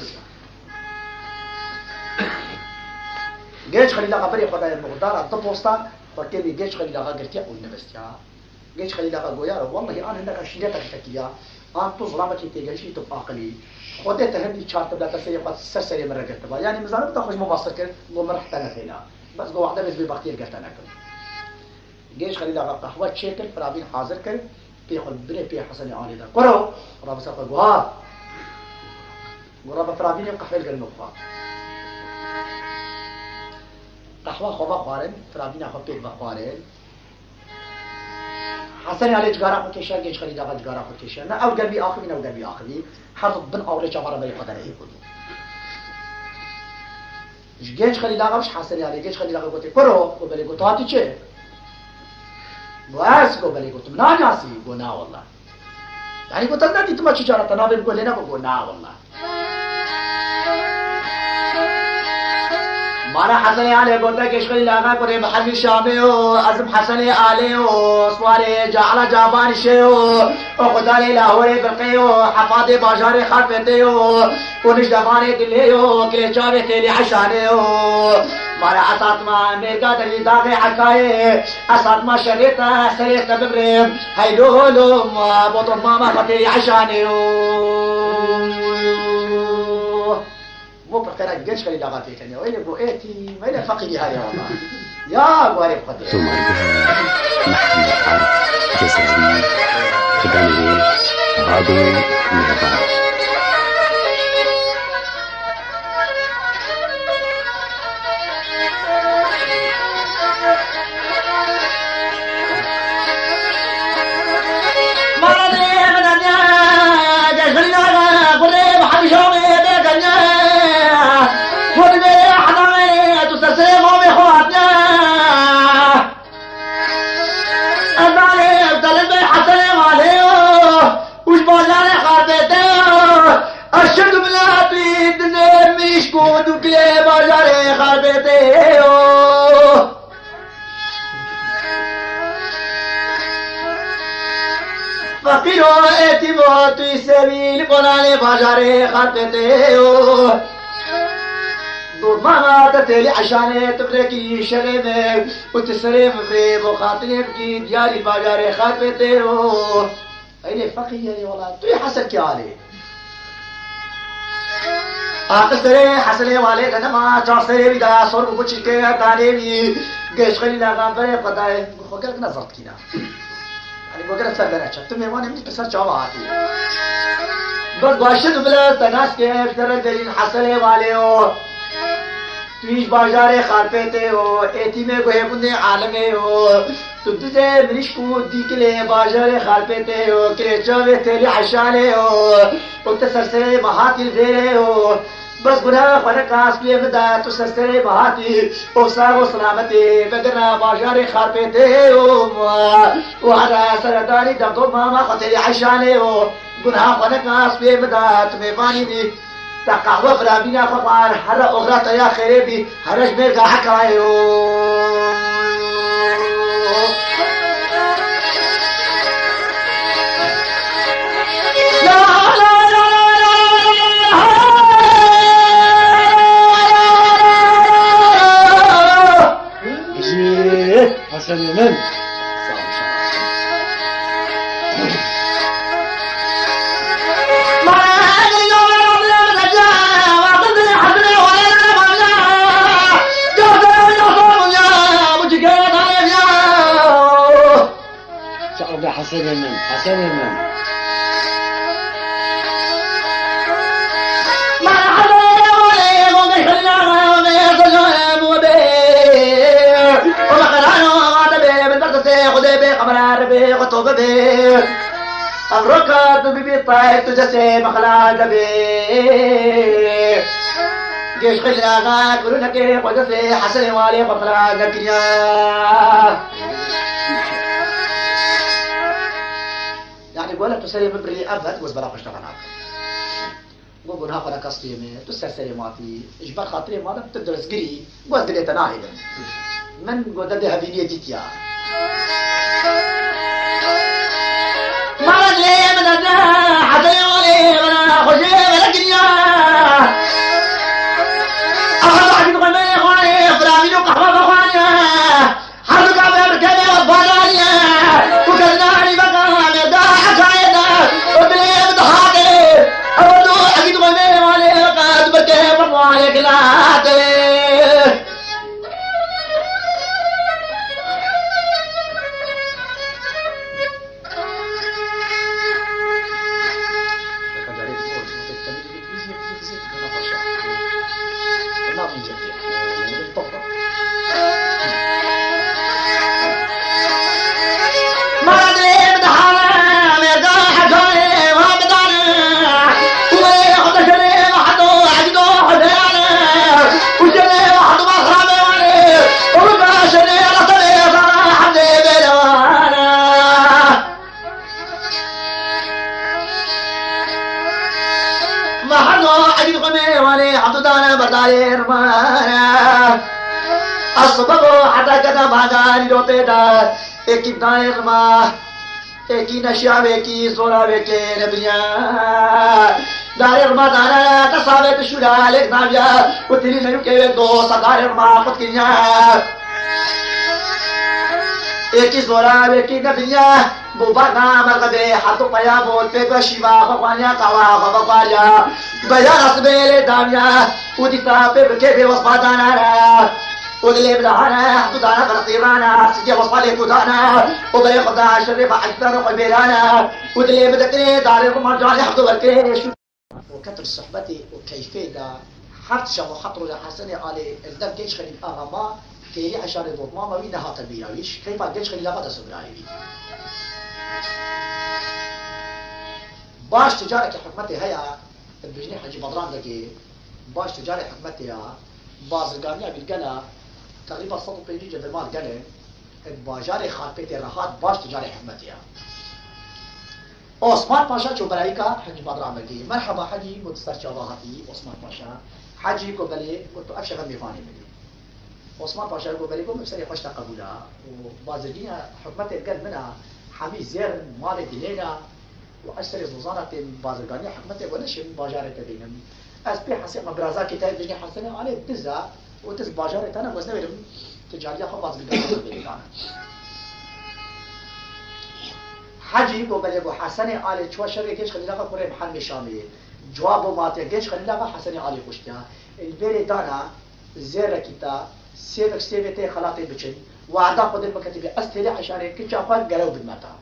جيش خليل آقا بری خدای مقدار تو پوستا فکر بی گیش خلیل آقا گرتیا اون نبستیا گیش خلیل آقا گویا والله اشیلتك تکیا آن تو ظلامتی تیگلشی تو عاقلی خودت هندی چهار تبلا تسری قد سر سری مرة گرتبا يعني مزانه بتا خوش مباصر کرد گو مرح تنفینا بس گو وحده بس ببختیر گرتنا کرد جيش خليل آقا قهوه شکل فرابین حاضر کرد پی خل بره پی حسن آنی دا کرو رابسا قد گو ها گورا فرابین خوا قهوه خوبه خوارن ترابینا خوب پید بخوارن حسن علی جگاره خود کشن گنج خلی داغا جگاره خود کشن نه او گربی آخری نه او گربی آخری. هر بن اوله چمارا بری قدر ای کدو گنج خلی داغا حسن علی گنج خلی داغا گوتی کرو و بلی گوتا تی چه؟ واس گو بلی گوتم نه ناسی گو نه والله. یعنی گوتا نه دیتما چی جارا تنابه بگو لینا بگو نه والله. مانا حسن لك إيش خلي لاغا قري محمد شامي ازم حسن علي وصواري جعل جابان شيو وخدالي لاهوري برقيو حفاظي باجاري خرفتيو ونش دفاني دليو كلي جابي تيلي حشانيو مانا اسات ما ميرقا دلي داغي حكاية اسات ما شريطة سريطة ببريم هيلو لو ما بطن ماما خطيري عشانيو مو بقرا قدش خلي لغا فيك يعني وين ابو ايتي وين فقدي هاي والله. [LAUGHS] يا غارب قدر تمارجها محمد عارف جزائري خدانوي بابي مهربان ارشد بلا بید نمیش کود و کلی بازار خربته فقیر و اعتبار توی سبیل قرآن بازار خربته ضمانات تلي عشان تبركي شغمك وتسرم في مخاطرك دياري باجار خربته اين فقيه والله توي حسن كي عليه آقدرے حسلے والے گنما چوسرے بھی دا سور کو کچھ کے تانے بھی گیش خلی لگا کرے پتہ ہے کنا ضبط کینا علی بخگر سر لگا چھت میں وانے مجھ پسر چاوا آتی بس گوشت بلا تناس کے افتر دلیل حسلے والے ہو Tuiş bajare harpete o, etime goyebunde aleme o, Subduze بازار dikile bajare ہو کلے چاوے تیلی teli ہو۔ o, Okta serse دے رہے ہو۔ بس گنا آس کی امدا تو سسرے بہاتی۔ او ساو سلامتے سلامتی بازار خار پہ تے او او سرداری دم تو ماما قتل عشانے ہو۔ گناہ فرقاس کی امدا تمہیں پانی دی۔ تا قهوه فرابینا خفار هر اغرات یا خیره بی هرش میرگا حکایو لا طاير تجسي مخلا دبي جيش خلنا غاك ورنك وجسي حسن والي مخلا نكيا يعني بقول لك تسري مبري أبد وز بلا قشطة غناك. قول ها فلا قصدي مي تسرسري ماتي إجبار خاطري ما تدرس قري قول قري تناهي. من قول ده هبينية جيتيا مرض لي من الداء হাজার রোতেটা একটি দায়ের মা একই নশা বেকি সোরা বেকে দুনিয়া دارر ما دارا تصابت شلالك نابيا وتري نيو كي دوسا دارر ما قطنيا ایک زورا بیٹی نبیا بوبا نام ربے ہاتھ پیا بولتے کو شیوا بھگوانیا کوا بھگوانیا بیا رس بیلے دامیا ادی تا پہ بکے بے وفادانا ولي بلانا تدانا فلطيرانا سجي وصالي تدانا وبري خدا شريف أكبر قبيلانا ودلي بدكري داركم مرجعي حضو بركري وكثر صحبتي وكيفية حرتشا وخطر لحسن علي؟ الدم جيش خليل آغاما كي عشان يضرب ماما وين هات البيراويش كيف جيش خليل آغاما سبرايبي باش تجارك حكمتي هيا بجني حجي بدران لقي باش تجاري حكمتي هيا باز القانية بالقنا تقریبا 150 جدرمان گله باجار خارپیت راحت باش تجاری حکمتیا عثمان پاشا چو برای کا حجی بدر مگی مرحبا حجی متصر چواهتی عثمان پاشا حجی کو بلی کو تو افشغل میفانی مگی عثمان پاشا کو بلی کو مفسری خوش قبولا. و بازرگین حکمت الگل منا حمی زیر مال دلینا. و اشتری زوزانه بازرگانی حکمت ونشم باجار تدینم از پی حسین مبرازا کتاب بجنی حسین O tez bacar et tane gözüne verim. Ticari yapamaz bir daha verim yani. حجی بو بله بو حسن علی چوا شر گیش خلیلا کا کره محل شامی جواب ما ته گیش خلیلا کا حسن علی خوشتا البری دانا زیر کیتا سیو سیو ته خلاط بچن وعدا خود بکتی به استل اشاره کی چاپان گلو بدمتا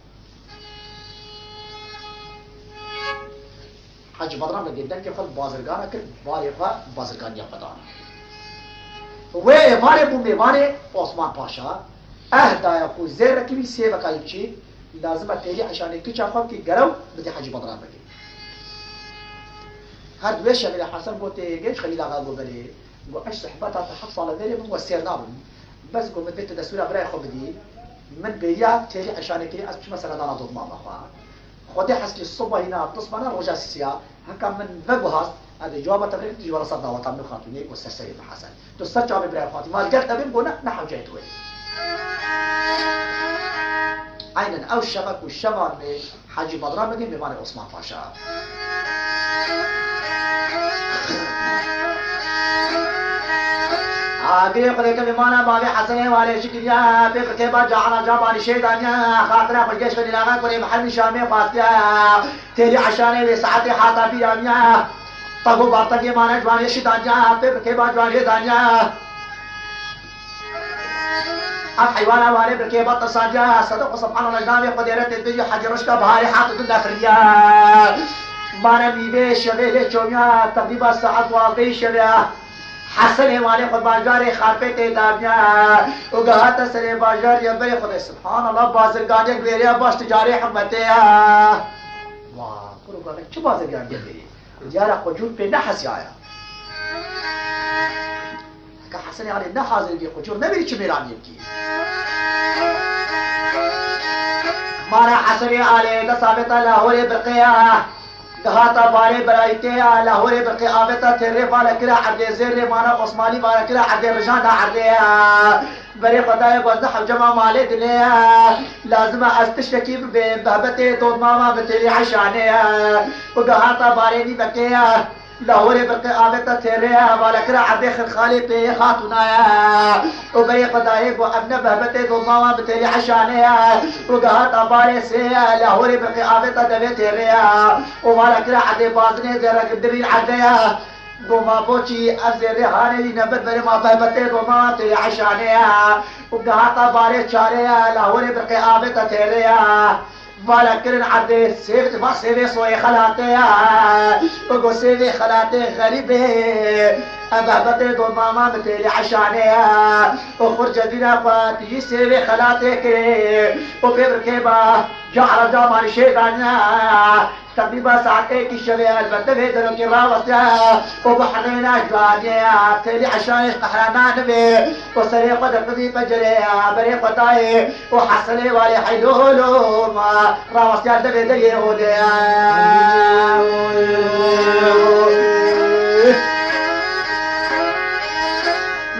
حج بدرام دیدن که خل بازرگانا کرد بارقا بازرگان یا بدانا و ماري بو ميواني عثمان پاشا اهدا يقو زير كبي سيبا قايبچي لازم تيلي عشان كتشافان كي قالوا بدي حج بدران بقي هر دوش من حسن قلت جيش خليل اغا قو بلي قو اش صحبتا تحفظ على ذلك من وسير نابن بس قو من بيت براي خو بدي من بيا تيلي عشان كي اسمش مثلا أنا ضد ماما خوا خودی حس الصبح هنا تصبنا رجع سيا هكا من بقها هذا جواب تقريبا تجي ورا صدى وطن من خاطوني والسرسري حسن. تسترجع خاطي ما لقيت نبي بقولنا نحو جيت وين عينا أو الشبك والشبك حاجي بدران بقي بمعنى عثمان باشا آگے خدے کے بیمانا باب حسن والے شکریہ فکر کے بعد جعنا جابان شیطانیا خاطرہ خجش کے نلاغا کرے محل شامی خاطیا تیری عشانے وی ساعت حاتا بی tago باتا ge مانا جوانی شی danja آتے برکے با جوانی danja اب حیوانا والے برکے با ساجا صدق سبحان اللہ، جناب قدرہ تیدی جو حجرش رشکا بھاری حات دن داخلیا مانا میوے شوے لے چومیا تقریباً ساعت واقعی شویا۔ حسن والے خود بازار خارپے تے دابیا او گہا تسرے بازار خود سبحان اللہ بازرگانی گلیریا باشت جاری تجارے حمتے واہ قربان چھ بازرگان یک بیریا جارا قجور پہ نحس آیا کہ حسن علی نہ حاضر بھی قجور نہ میری چھ میرانی مارا حسن علی دا ثابت لاہور بقیہ دهاتا باره على هوري برقی آبتا تيري بالا کرا عرده زیر مانا عثمانی بالا کرا عرده رجان عرده بره قطعه بازده حجمه ماله دلی لازم از تشکی به بهبت دود ماما بتری عشانه و دهاتا باره نی بکه لاہور برقے آبے تا تیرے حوالہ کرا عبے خرخالے پہ خاتون آیا او بے قدائی گو ابن بہبتے دو ماما بتیلی حشانے عشانے او گہا تا بارے سے لاہور برقے آبے تا دوے تیرے او والا کرا عدے بازنے زیرہ کدری دو گوما بوچی از رہانے دی نبت برے ما بہبتے دو ماما تیلی حشانے عشانے او گہا تا بارے چارے لاہور برقے آبے تا تیرے کرن عرض سیفت با سیوی سوی خلاتے وگو سیوی خلاتے غریبے أبهبت دو ماما بتيلي عشانيا وخرج دينا فاتي سيري خلاطي كري وبيبر كيبا جعل جامان شيطانا طبيبا ساعتي كي شبيه البدة بيدنو كي راوسيا وبحرينا جوانيا تيلي عشاني قحرانا نبي وسري قدر قدي بجريا بري قطاي وحسني والي حيدولو ما راوسيا دبي دي يهوديا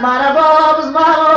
مانا بابز ماما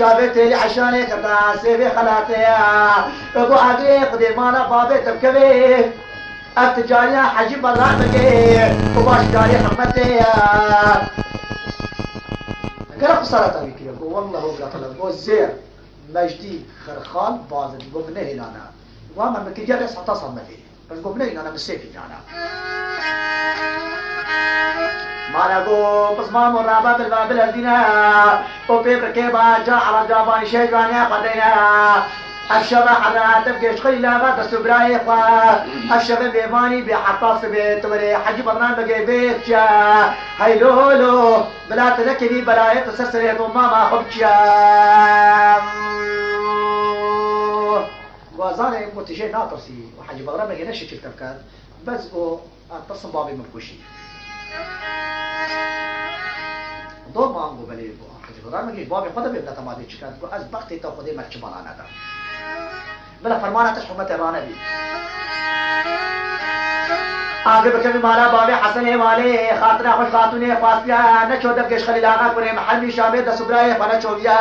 به خاطر سیوی خلاته چابه تیلی عشانه کتا سیوی خلاته اگو آگه خودی مانا بابه تبکوه اتجاریا حجی بازار بگه و باشداری حمته قال خسارة تاوي كده والله هو قاتل. هو زير مجدي خرخان بازن قبنه هنا وما مكي جالس حتى صمتي بس قبنه هنا مسيفي جانا. مالكو بصمام الرابع بالباب الذين وبيبر كيبا جاء على جابان شيجوانيا قدينا الشبه حدا تبقى شخي لا غدا سبراي خوا. الشبه بيماني بحطاس بيت وري حجي بدران بقى بيت جا هاي لولو بلا تذكري بلاية تسسري ماما خبجا وزاني متشي ناطرسي وحجي بدران بقى نشي تبكر بس أو اتصم بابي مفكوشي دو مانگو بلی بو گوبلی خدا میگه باب خود به ابدت آماده چیکار گو از وقتی تا خودی مرچ بالا ندم بلا فرمانتش حمد رانه بی آگے بکمی مارا بابی حسن ایوالی خاطر خوش خاتون فاصلہ نچو دب گشخل خلیل کنیم، حلمی شامی میں شامل دسبرا فنا چوبیا.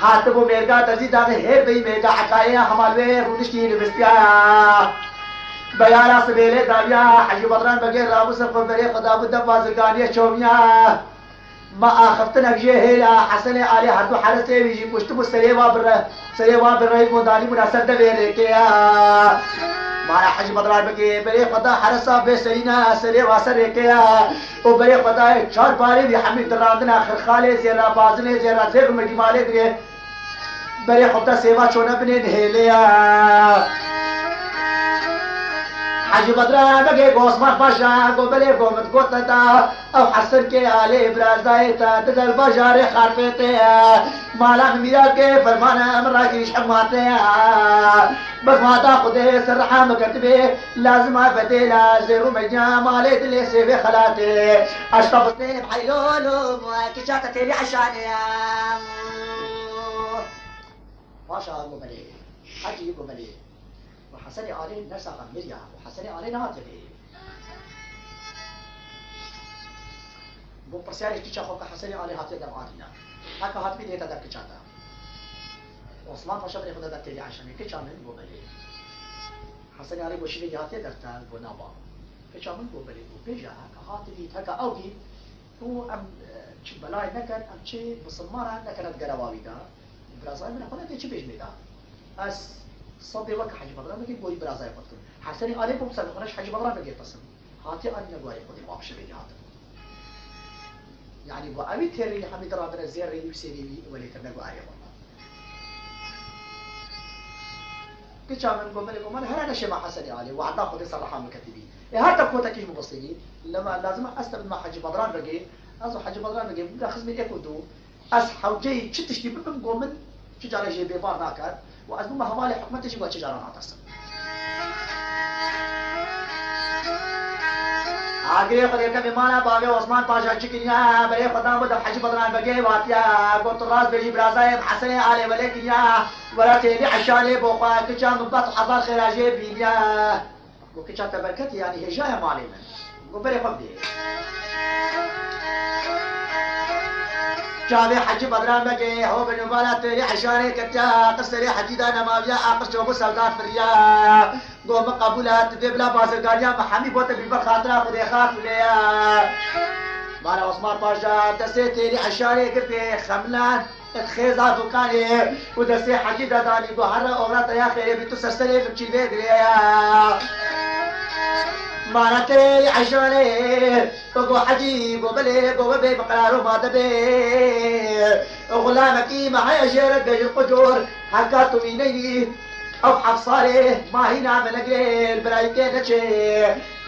خاطب و میرگا تزید آگے هیر بی میرگا حقائے حمالوی رونشتی کی نبسپیا بیان است بیله دایا حجی بدران بگیر رابو سب قبری خدا بوده بازگانی چومیا. ما آخرت اگجے ہیلا، حسن علی آلی حدو حرسے ویجی پشتبو سریوا بر سریوا بر رہی مودانی مناسر بیله کیا مارا حج بدران بگیر برے خدا حرسا بے سینا سریوا واسر کیا او برے خدا چار پارے دی حمید دراندن آخر خالے زیرا، بازنے زیرا زیر مگی مالے دیئے. برے خدا سیوا چونا بنے نہیلیا حج بدرا بگه گوس مخ باشا گو بلی گومت گوتتا، او حسن کے آلی براز دائتا دل بجار خارفیتے مالا میرا کے فرمان امرا کی شماتے بخواتا خود سر رحم کتبے لازم آفتے لازم مجا مالے دلے سے بے خلاتے، اشرف سے بھائی لولو کی چاہتا تیری عشانے ماشاء اللہ بلے عجیب بلے وحسن عليه نسخ مريا وحسن عليه ناتبه بو پرسیارش کی چاخو که حسن علی هاتی در آدینا هکا هات بی دیتا در کچاتا عثمان پاشا بری خدا در تیلی عشانی که چامن بو بلی حسن علی بو شیوی هاتی در تا بو نابا. که چامن بو بلی بو بیجا هکا هات بی هکا اوگی هو ام چی بلای نکن ام چی بسمارا نکند گرواوی دا. برازای من خدا چی بیج میدا از صبي وك حاجة بدران بقي بوي برازاي قدكم حسني علي بوم سبب خناش حاجة بدران بقي تصم هاتي أن نقواري قدي ما بشبه هذا يعني وأبي تيري حميد رابنا زير ريني وسيري ولي تنقواري والله كيشا من قوم لكم أنا هلا نشي مع حسني علي وعدا خدي صراحة مكتبي إيه هذا كوتا كيش مبصرين لما لازم أستبد مع حاجة بدران بقي أزو حاجة بدران بقي بقى خزمي إيكو دو أس حوجي تشتشتي بكم قومن شجارة جي بيفار ناكر وأز ما همالي حكمته شبه تجارة ناتصل آگے خدای کا بیمانا باغ عثمان پاشا چکنیا بری خدا مد حج بدران بگے واتیا گوت راز بری برازای حسن علی ولی کنیا ولا تیلی عشالی بوقا کچا مبات حضار خراجی بینیا گو کچا تبرکت یعنی هجای مالی من. گو بری خب دی کعبے حج بدران میں گئے ہو بنو والا تیرے اشارے کرتا قص تیرے حجیدہ نمازیا آقص چوکو سردار فریا. گو مقبولات دیبلا بازرگاریا محمی بوت بیبر خاطرہ خود خاک لیا. مارا عثمان پاشا، دسے تیرے اشارے کرتے خملان خیزا دکانے. و دسے حجیدہ دانی گو ہر اورا تیا خیرے بھی تو سرسرے فکچی بے گریا مارتي عشاني بقو حجي بلي بقو بي بقرار ما دبي غلامك معي شيرك القجور حكاتو ميني أو حفصاري ما هنا من أجل برايتي نشي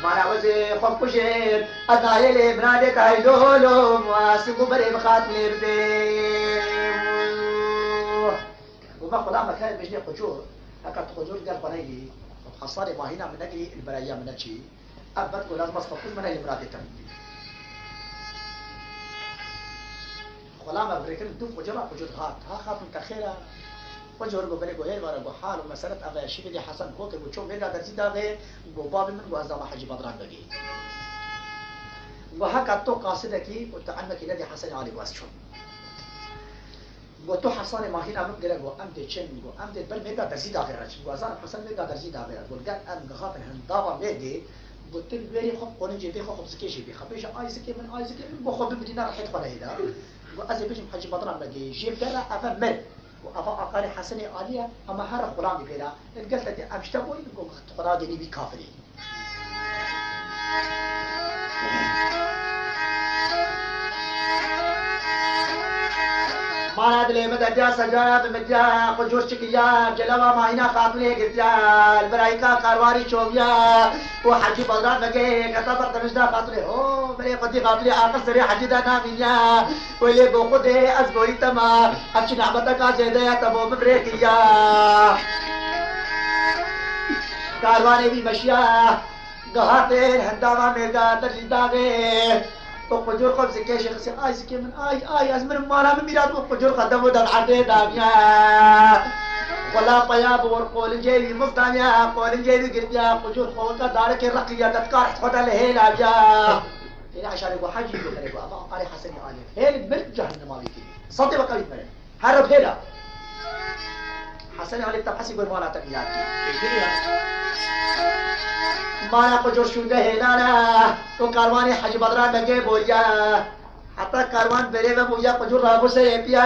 ما نعوزي خف كشير ادناي لي بنادي تايدولو ما سيقو بري بخات ليردي وما غلامك هاي بجني قجور هكا قجور قال قنيلي حصاري ما هنا من أجل البرايا من نشي Elbet oynatmaz kapız bana imrat ettim. غلام ابریکل دو وجبه وجود غات ها خاتم تخیره وجور گو بلی گوهر وارا گو حال و مسرت اغا شیب دی حسن کو که گو چون ویرا در زیدا غی گو باب من گو ازام حج بدران بگی گو حق تو قاصد کی و تعنک ندی حسن علی واس چون گو تو حسن ماهین امن گره گو ام دی چن گو ام دی بل میدا در زیدا غیر چون گو ازام حسن میدا در زیدا غیر گو گت ام گو خاطر هنداوا میدی قلت له بيري خب قولي جيبي خب خبز كيشي بي خبيش ايزكي من ايزكي من بخو بمدينة رح يدخل هيدا وأزي بيجي محجي بدران بقي. جيب درا أفا مل وأفا أقاري حسني عالية أما هرا قرآن بيلا قلت لك أمشتبوي قلت قرآن دي بي مارا دل احمد اجا سجایا تو مجا خجوش چکیا، جلوہ ماہینہ خاتلے البرائی کا کارواری چوبیا وہ حجی بغداد لگے کتا پر تمشدہ خاتلے او میرے قدی خاتلے آخر سرے حجی دا نامیا وہ لے بوکو دے از گوئی تما اچھی نعمتہ کا جیدیا تبو من رے کیا. کاروانے بھی مشیا، گہا گہاتے ہنداوا میرگا تجیدہ گے وقجور خبز كيش خسي آي سكي من آي آي أزمن مالا من ميراد وقجور قدمو دل عدي داميا ولا طياب ورقول جيلي مفتانيا قول جيلي قلت يا قجور خوكا دارك الرقية تذكار حتى لهيلا بيا هنا عشان يقول حاجي يقول لك أبا قالي حسني آلف هيل ملك جهنم عليك صدق بقى مرن هرب هيلا حسن Halid Tafasibun Mawla Tabiati. مانا کو جوش گئے نانا تو کاروان حج بدرا لگے بویا حتا کاروان بیرے میں بویا پجور رابو سے پیا۔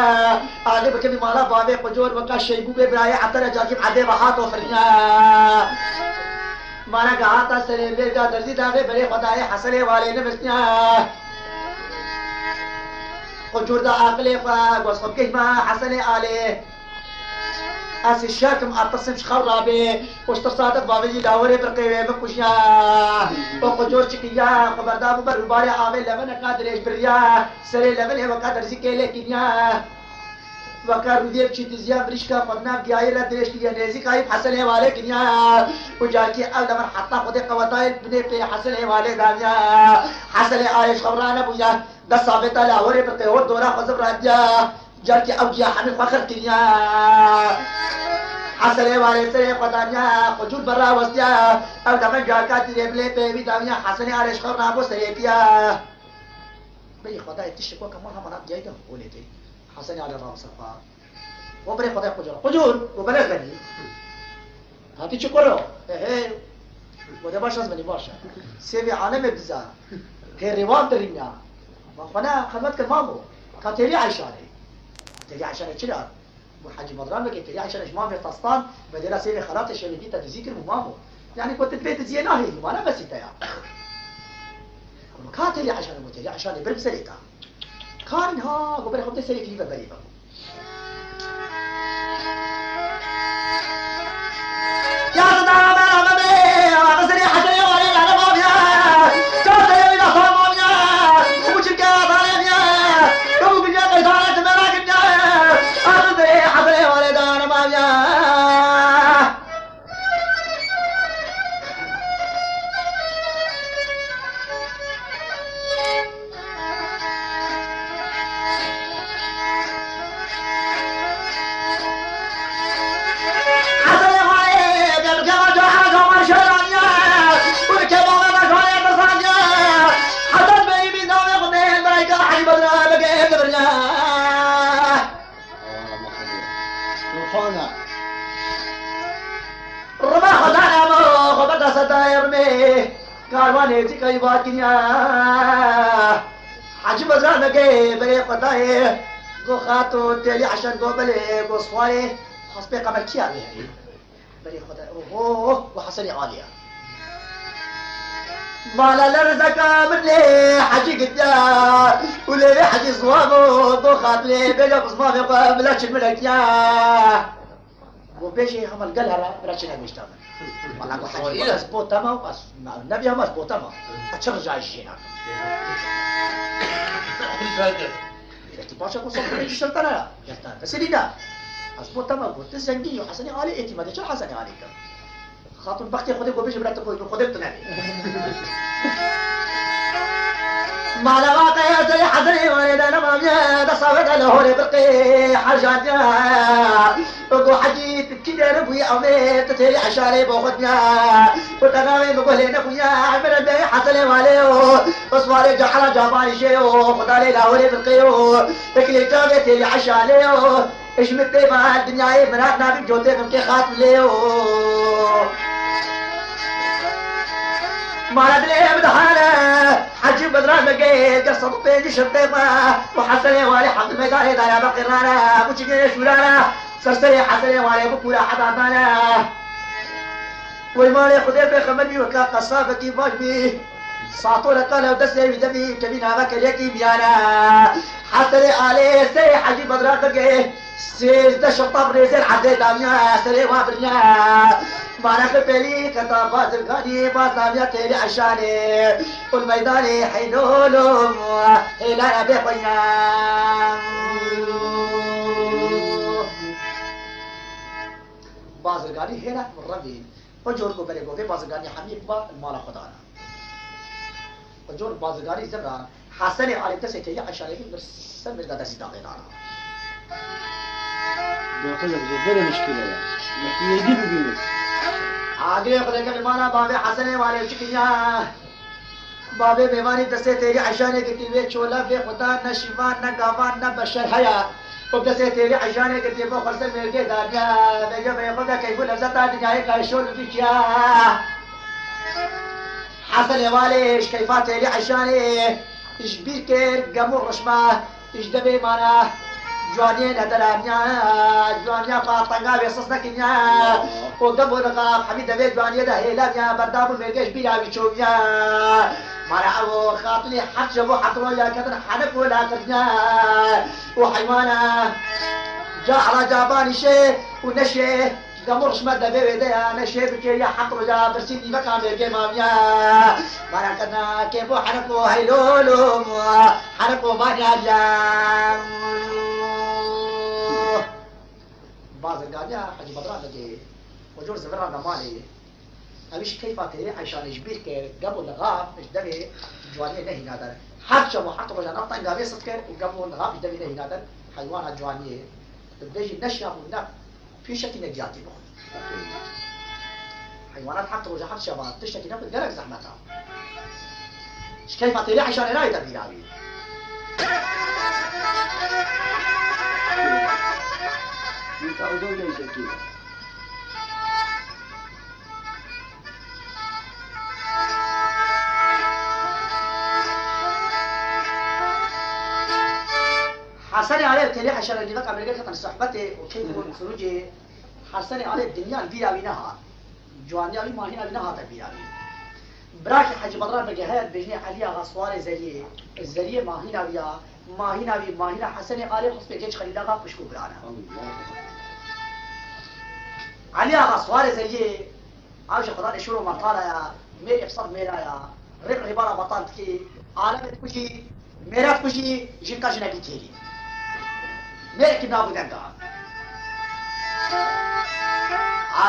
آگے بکے بھی مالا بابے پجور وکا شیگو بے برائے عطر جاکب عدے وہاں تو فریا مانا کہا تا سرے بیر درزی داغے برے خدائے حسنے والے نے خجور دا عقل فا گوز خبکش ما حسنے آلے۔ اس شاكم اتصم شخرابي وش تصادق بابي داوري برقيوي بكوشا وقجور چكيا خبردا ببر باري آوي لمن قادرش بريا سري لمن هو قادر زكي لكنيا وقار ودیب چی تزیا برشکا پدنا گیائی را دیش کیا نیزی کائی حسن ہے والے کنیا کجا کی ال دمر حتا خود قوتائل بنے پہ حسن ہے والے دانیا حسن ہے آئیش خبرانہ بویا دس ثابتہ لاہورے پر تیور دورہ خزب راجیا jarki awji hani فخر hasare بله حسنی sare qadanya khujur برا wasya aw dagan jaka tireble pe bi dawnya hasane aresh khor خور sare piya به خدا اتش کو کما هم رات جایدا بولے تھے حسن علی رام صفا وہ خدا کو جرا حضور وہ هاتي گنی هاتی چکرو بوده باش باشا منی باشه سیوی عالم بزا. پیروان درینیا خونه خدمت کرد ما بو کتیری عیشانه عیشانه چی دار وحاجي مضران بك تري عشان اجمام في طستان بدل سيري خلاط الشلبي تذكر مامو. يعني كنت تبيت زينا هي ما أنا بس يا كان تري عشان متري عشان برب كان ها قبل خبط سريك لي ببريبا کاروان تی کای بات کنیا حج بازار مگه بره خدای گو خاتو تلی عشان گو بله گو خاص به قبل کیا بهری بره خدای اوه و حسنی عالية. مالا لرزقا من لي حجي قدا ولي حجي صوابو دو خاطري بيجا بصمامي بلاش الملك يا وبيجي هم القلهرة بلاش المجتمع والله قو حجي أسبوع تما بس النبي هم أسبوع تما أتشرجع الجينا قلت باشا قو صبر بيجي شرطنا قلت بس لينا أسبوع تما قلت زنجي وحسني علي انت ما تشو حسني عليك خاطر بختي خودك وبيجي بلا تقول خودك تنادي ما لو أعطيت لحضري ولد أنا مميد صوت له ربقي حاجة بقو حجيت كده نبوي أميت تتري عشاري بوخدنا وتنامي بقولي نبويا من البيع حصلي واليو. بصواري جحرة جاباني شيو، خدالي لاهوري برقيو تكلي جابي تيلي عشاليو اشمتي ما الدنيا ايه مناتنا بك جوتي بمكي خاتم ليو مرض لي بدهانة حجي بدران بقيت قصة بيجي شطيطة وحسني والي حق الميدان دايا بقي رانا بوشي شولانا سرسري حسني والي بكولا حدا بانا والمالي خدي في خمني وكا قصابة كيف باجبي ساطو لقالا ودسي بدمي كمين هذاك اليكي بيانا حسني عليه سي حجي بدران بقيت. سيز ده شطاب ريزين حدي داميا سري وابرنا معناك بيلي كتا باز الغاني باز داميا تيري عشاني والميداني حينولو هلا نبي بازرگانی مربي وجور کو بره گوبه بازرگانی حمید با المال خدانا. وجور بازرگانی زبران حسن علي تسي تيجي عشان يجي بس سمر دا Yapacak bir şey. Böyle müşkilere. Yedi bugünüz. آگے خدا کا مہمانہ باب حسن والے شکیہ باب بیماری دسے تیری عشانے کی تیوے چولا بے خدا نہ شفا نہ گاوان نہ بشر تیری عشانے کی تیوے خلصل میل دانیا بے جو خدا کئی بل عزتا دنیائے کا شول بھی کیا حسن والے شکیفہ تیری عشانے اشبی کے گمو رشمہ اشدبے مانا جوانيين هدرانيا جوانيا فاطنقا بيصصنا كنيا وقبو نقاف حميد بيت جوانيا ده هيلانيا بردابو ميقش بيلا بيشوميا مانا أبو خاطني حق شبو حطرو يا كتن حنك ولا كرنيا وحيوانا جاء على جاباني شي ونشي. قمر شمد بيبي ده نشي بكي يا حطرو يا برسيدي مكان بيجي ماميا مانا كنا كيفو حنكو هيلولو حنكو بانيا جام بعض القاعدة حاجة بدران لقي وجور زفران دمالي أبيش كيف أتري عشان يجبير كي قبل لغاب مش دمي جوانية نهي نادر. حق شبو حق رجع نطن قابي صدق وقبل لغاب دمي نهي نادر. حيوان جوانية. بيجي نشيا هناك في شكل نجاتي بخل حيوانات رجع حق شباب تشتكي نفس قلق زحمتها. كيف أتري عشان لا يتبي لابي يتعودون [LAUGHS] ليس كذا حسني عليه تلي عشان اللي بقى أمريكا كان صحبته وكيف يكون خروجي حسني عليه الدنيا البيرا بينها. جوانيا بي ماهينا بينها تبيرا بي. براكي حج بدران بقى هاد بيجني عليا غصوار زلية. الزليه ماهينا بيا. ماهينا بي ماهينا حسني عليه حسب جيش خليلا غا بشكو برانا الله عليا غصوار زلية. عاوش خدان اشورو مرطالا يا. مير افصر ميرا يا. رب عبارة بطانتكي. عالم كشي ميرات كشي جنكا جنكي تيري. Belki Davud'dan daha.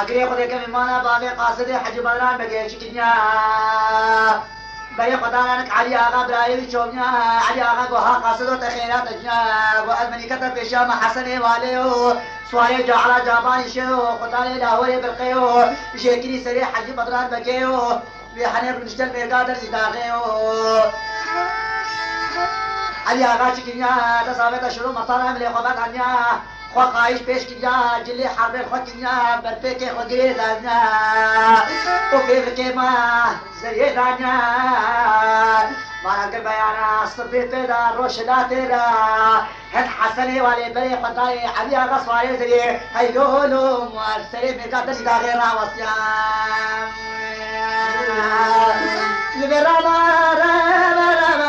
آگری خدا که میمانه بابه قاصد حج بدران بگه چکنیا بیا خدا لانک علی آقا برایوی چوبنیا علی آقا گوها قاصد و تخیرات اجنیا گو از منیکت پیشام حسن والی و سواری جعلا جابانی شو. خدا لی لاهوری بلقی و شکری سری حج بدران بگه و بی حنی برنشتن بیرگادر زداغی و علي آغا چکنیا تصابت شروع مطار عملی خوبت عنیا خو قایش پیش کیا جلی حرب خو کیا بر پی که خو گری دانا أو پی که ما زریه دانا مانا کر بیانا صفی پیدا روشدا تیرا. هد حسنی والے بری خدای علی آغا سوارے زریے ہے لولو مار سرے میں کا دنی دا غیر آواسیان لبرا ربا ربا ربا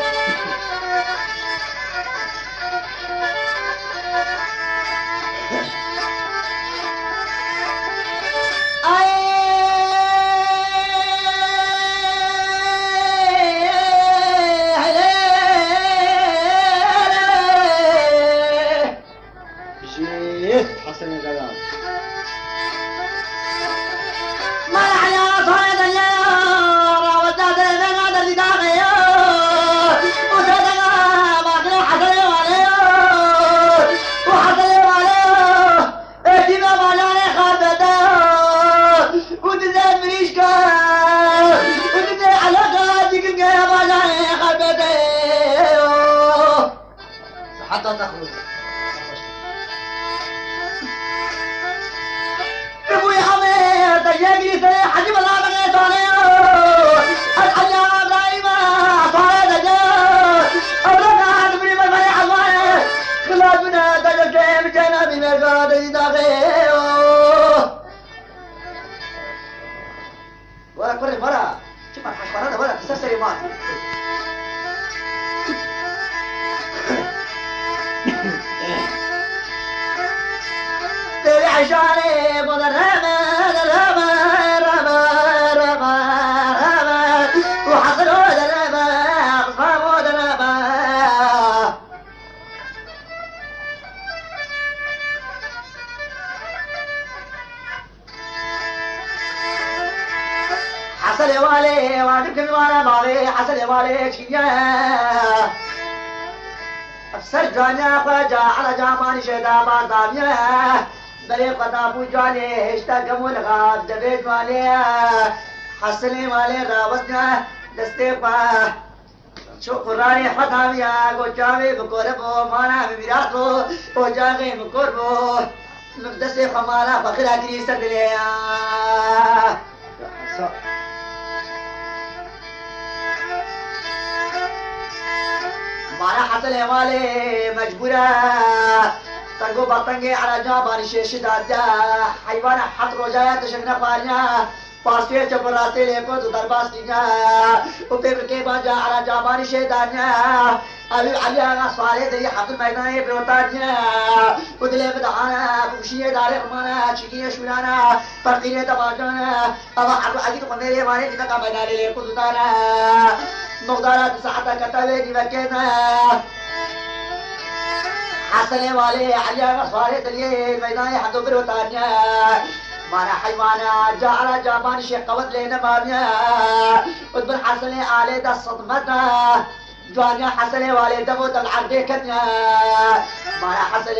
جنبي مرقاد يداغي ولا كل مرة شوف الحشرات ولا تسسري مات تبي عشاني والے کیا اکثر جانا خواجہ علا جامان شہدہ بادامیا درے قطع پوجانے ہشتا گمول غاب جبیت والے حسنے والے راوت جا دستے پا۔ چھو قرآن حدامیا گو جاوے بکوربو مانا بمیراتو او جاوے بکوربو نقدس خمالا بخیرہ کری سکلے مانحت الهمال مجبورا تنگو بطنگی عراجا بانشی شداد جا حیوان حت رو جایا تشکنا خواریا پاسے چپ راتے لے کو دو درباس کی جا اوپے کے باجا علا جا بارش دانیا علی علی آغا سوارے دری حق میدان بروتانیا ادلے بدانا بوشیے دارے رمانا چکیے شورانا۔ پردیرے تباجانا اب علی کو میرے وارے جتا کا میدان لے کو دو مقدارات ساعتها كتابي مكينا حسن والي عليا صاري دليل ميداني حدو بروتانيا مانا حيوانا جاء على جابان شيخ قوت لينا ماميا. ودبن حسن آلي دا صدمتا جوانيا حسن والي دمو دل عردي كنيا مانا حسن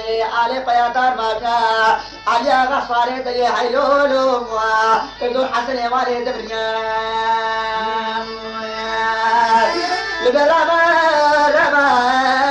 آلي قيادار ماميا عليا غصاري دليل حيلولو ودبن حسن والي دبريا لبرما رما رما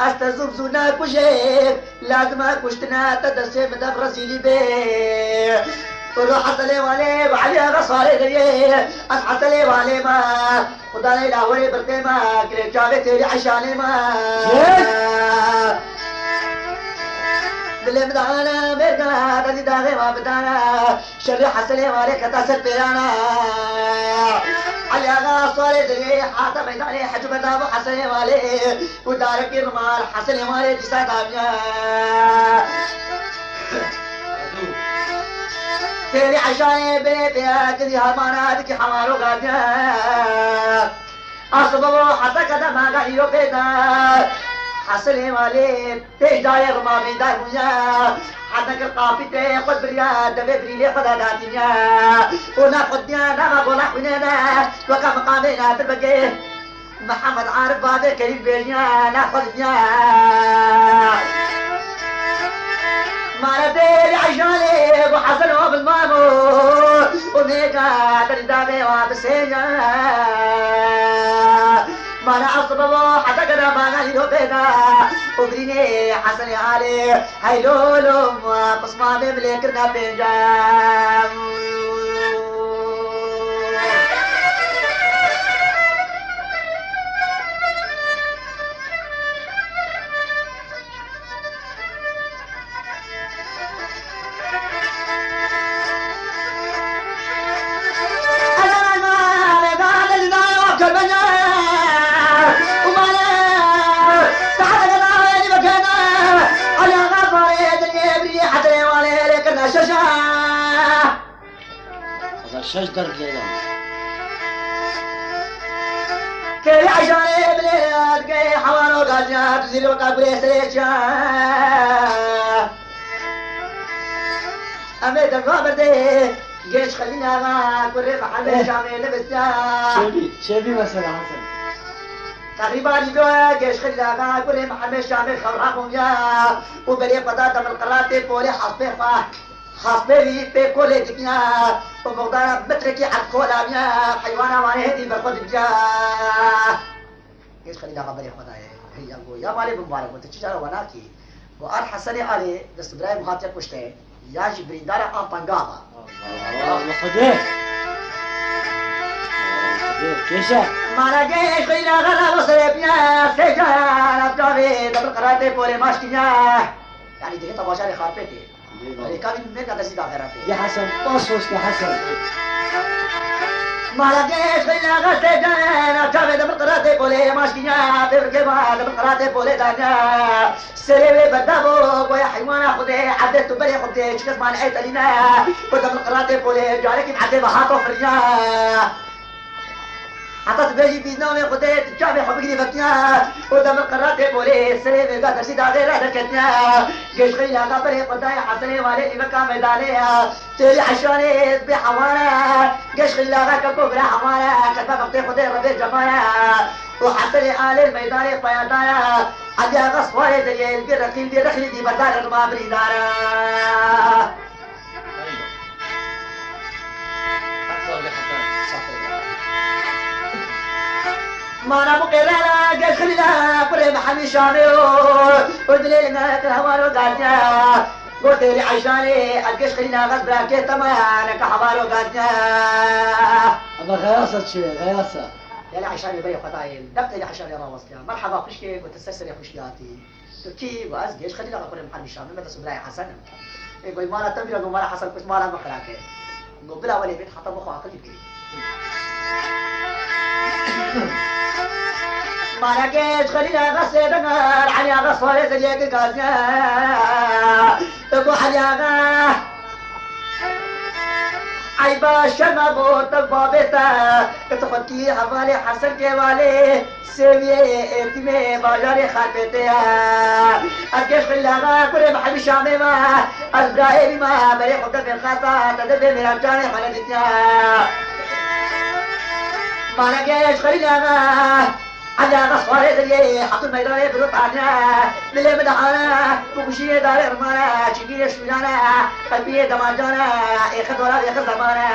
آتا زوب زونا کشیر لازمہ کشتنا لازم دسے تدسي مدام بے تو روح حسلے والے والے کا سوالے کریے اصحاب سلیم والے ماں خدا لے لاہورے برتے ماں کرے چاوے تیرے عشانے ماں دلم دانا مرگا ردی داغے وابدانا شر حسنے والے کتا سر پیرانا علی آغا سوالے دلے حاتا میدانے حجم دابو حسنے والے ادار کی رمال حسنے والے جسا دابیا تیرے عشانے بنے پیا کدی ہمارات کی ہمارو گادیا اسبو حتا کدا ماگا ہیرو پیدا حصلهم عليه تهدايا غما بين دايمونيا حدك القافية خد بريا دبي بريلي خد هداتينيا ونا خدنيا نا غولا حنانا وكا مقامينا بالبقيه محمد عارف بابي كريم بينيا نا خدنيا مردي عجالي وحصلوا بالمامو وميكا تردابي وابسينيا وابسينا ما انا عصب ابو حتى كذا ما غالي لو بينا وبريني حسن علي کا شش درد لے رہا ہوں تیرا بلے آج گئے ہماروں کا جات زیرو کا برے سے جان ہمیں دنگو بردے گیش خلینا ما کرے بحالے شامے لبسیا چیبی چیبی مسئلہ حسن تقریباً جو ہے گیش خلینا ما کرے محمد شامے خبرہ ہوں گیا وہ بلے پتا دمل قلاتے پولے حسبے پاک حافظي في كل جبنا وبغداد بتركي على كل آمیا حيوانا ما نهدي بخود بجا إيش خلي دعوة بری خدا هي أقول يا مالي بمبارك وانت تجارة وانا كي وآل حسن علي دست براي مهاتيا كشتة يا جبرين دارا آم بانجاما الله خدا كيشة مانا جيش خيرا غلا بصر بنا سيجا نبتاوي دبر قراتي بولي ماشكينا يعني یعنی دیکھیں تماشا نے خارپے تھے Kali mereka kasih tak kerate. Ya Hasan, pas pas ke Hasan. مہاراجیش بھیا گستے جائیں اچھا وے دم کراتے بولے ماشیاں پھر کے بعد دم کراتے بولے دانیا سرے وے بدا بو کوئی حیوان خودے عدے تو بلے خودے چکت مان اے تلینا کوئی دم کراتے بولے جارے کی عدے وہاں تو فریاں حتى تبيجي بيزنا خدي تجابي حبيبي بكنا ودم القرات بولي سري بيغا درسي داغي را دكتنا جيش خيلا قبري قداي حسني والي بكا ميدانيا تيري حشاني بحوانا جيش خيلا كبو برا حوانا كتبا قبطي خدي ربي جمانا وحسني آل الميداني قيادانا عدي أغص واري دليل برقيل برخلي دي بردار الما بريدارا حصل لحسن ما انا مقرنا قد خلينا قريب حمي شامي ودليلنا كهوار وقاتنا قلت لي عشاني القش خلينا غصب راكي تمانا كحوار وقاتنا أما غياصة شوي غياصة. يا لي عشاني بي قطايل دبت لي عشاني راوستيا مرحبا خشكي وتستسر يا خشياتي تركي وازقش خلينا قريب حمي شامي متى سبلاي حسن. يقول ما لا تنبيل ما لا حسن كس ما لا مخلاكي نقول بلا ولي بيت حتى مخو عقل ما لقيت خلينا غصي بنار عليا غص وليس جيك قاقا حليا غاه عیبہ شرما بہت بابتا کتفت کی حسن کے والے سیویے ایتی میں باجار خاتتے ہیں۔ اگیش باللہ ما کرے محل شامے ما ازرائیلی ما میرے خودہ میں خاصا تدبے میرا جانے حالت اتنا مانا گیا اشغلی جانا على غصوار دري حط الميدان بروح عنا للي مدحانا وبشي دار ارمانا شقي شولانا قلبي دماجانا اخذ ولا ياخذ زمانا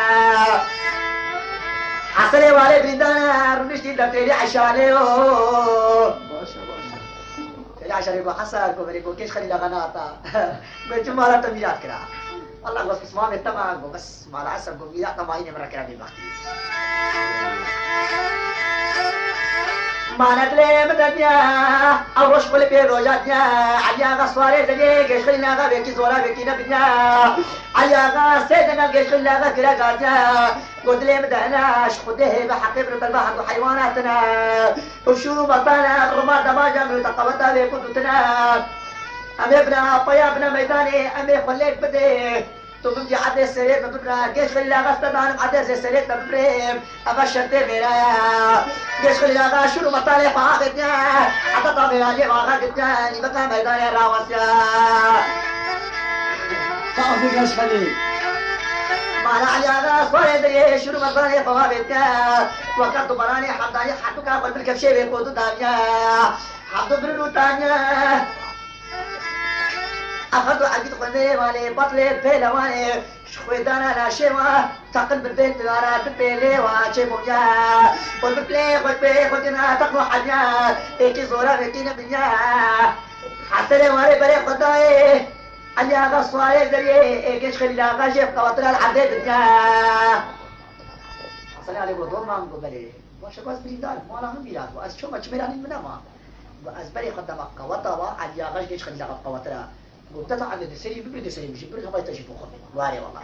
حصلي والي بندانا رمشتي دبتيري عشاني تيري عشاني بو حسن كو مري كو كيش خلينا غناطا قلت ما تميلات كده الله بس اسمع التمام بس مع العسل قوم يا طمعيني مركنا ببختي مانتلي مدنيا رش كل بي روجاتيا عليا غصواري زني جيش خلينا غا بيكي زورا بيكي نبنيا عليا غا سيدنا جيش خلينا غا كلا غاتيا قلت لي مدهنا شخده بحقي برد البحر وحيواناتنا وشو بطانا رما دماجا من تقوتا بيكوتنا أمي ابنا طيا ابنا ميداني أمي خليك بدي. ತುಮಕ್ಕೆ ಆದೇಶವೇ ಗೆಸ್ಟಲ್ಲಿದಾಗ ಆದೇಶಿಸಲೇ ತಂದ್ರೆ ಅವಶ್ಯತೆ ಬೇರೆ ಗೆಸ್ಟಲ್ಲಿದಾಗ ಶುರು ಮತ್ತಾಳೆ ಪಾಗಜ್ಞ ಅತ ತಾವೇರಾಜೆ ವಾಗಜ್ಞ ನಿಮಕ ಮೈದಾನೆ ರಾಮಸ್ಯ ಕಾಫಿ ಗೆಸ್ಟಲ್ಲಿ مراجعنا شروع شنو مصاني فوابتنا وقت مراني حمداني حتوكا بالكبشي بيقودو دانيا حمدو برنو دانيا أخذ أجد قنيواني بطل بيلواني شخيدانا ناشيوا تقن بالبيت دارا بالبيلي واشي مويا قل بالبلي قل بي خدنا تقوى حنيا ايكي زورا بيكي نبنيا حتى لواري بري خداي عليا غصواي زري ايكي شخيلا غاشيب قواتنا العدي دنيا حصل عليه ودور ما نقول بلي واش بس بريدال مالا هم بيرات واش شو ما تشميراني منا ما. از بری خدا واز و علی قواتها وعليا غاشيش خليلا قواتنا مبتدع عن الدسري ببرد الدسري مش ببرد ما يتجي فوق واري والله.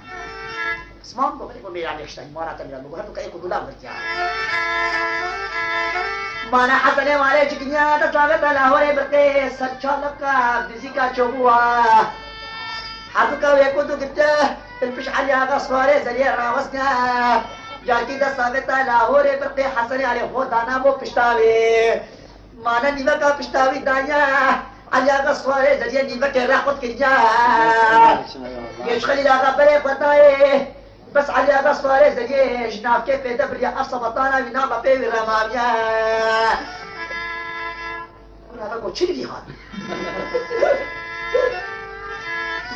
اسمام بقول لكم يعني اشتاي ما راح تمرا بقول لكم كاي كدولا برتيا ما أنا حتى ما عليه جكنيا تطلعت على هوري برتي سچالك بزيكا چوبوا حركة ويكودو قلت الفش عليها غصواري زلي راوسنا. جاكي ثابتا لاهوري برقي حسني عليه هو دانا مو پشتاوي. مانا نیمه کا پشتاوی دانیا عليا غصواري زلي نیمه کے راحت کنجا يش خلي لا بري قطاي بس عليا غصواري زلي جناب كيف دبر يا افصى بطانا بنا بابي رماميا هذا کو چلی دی خان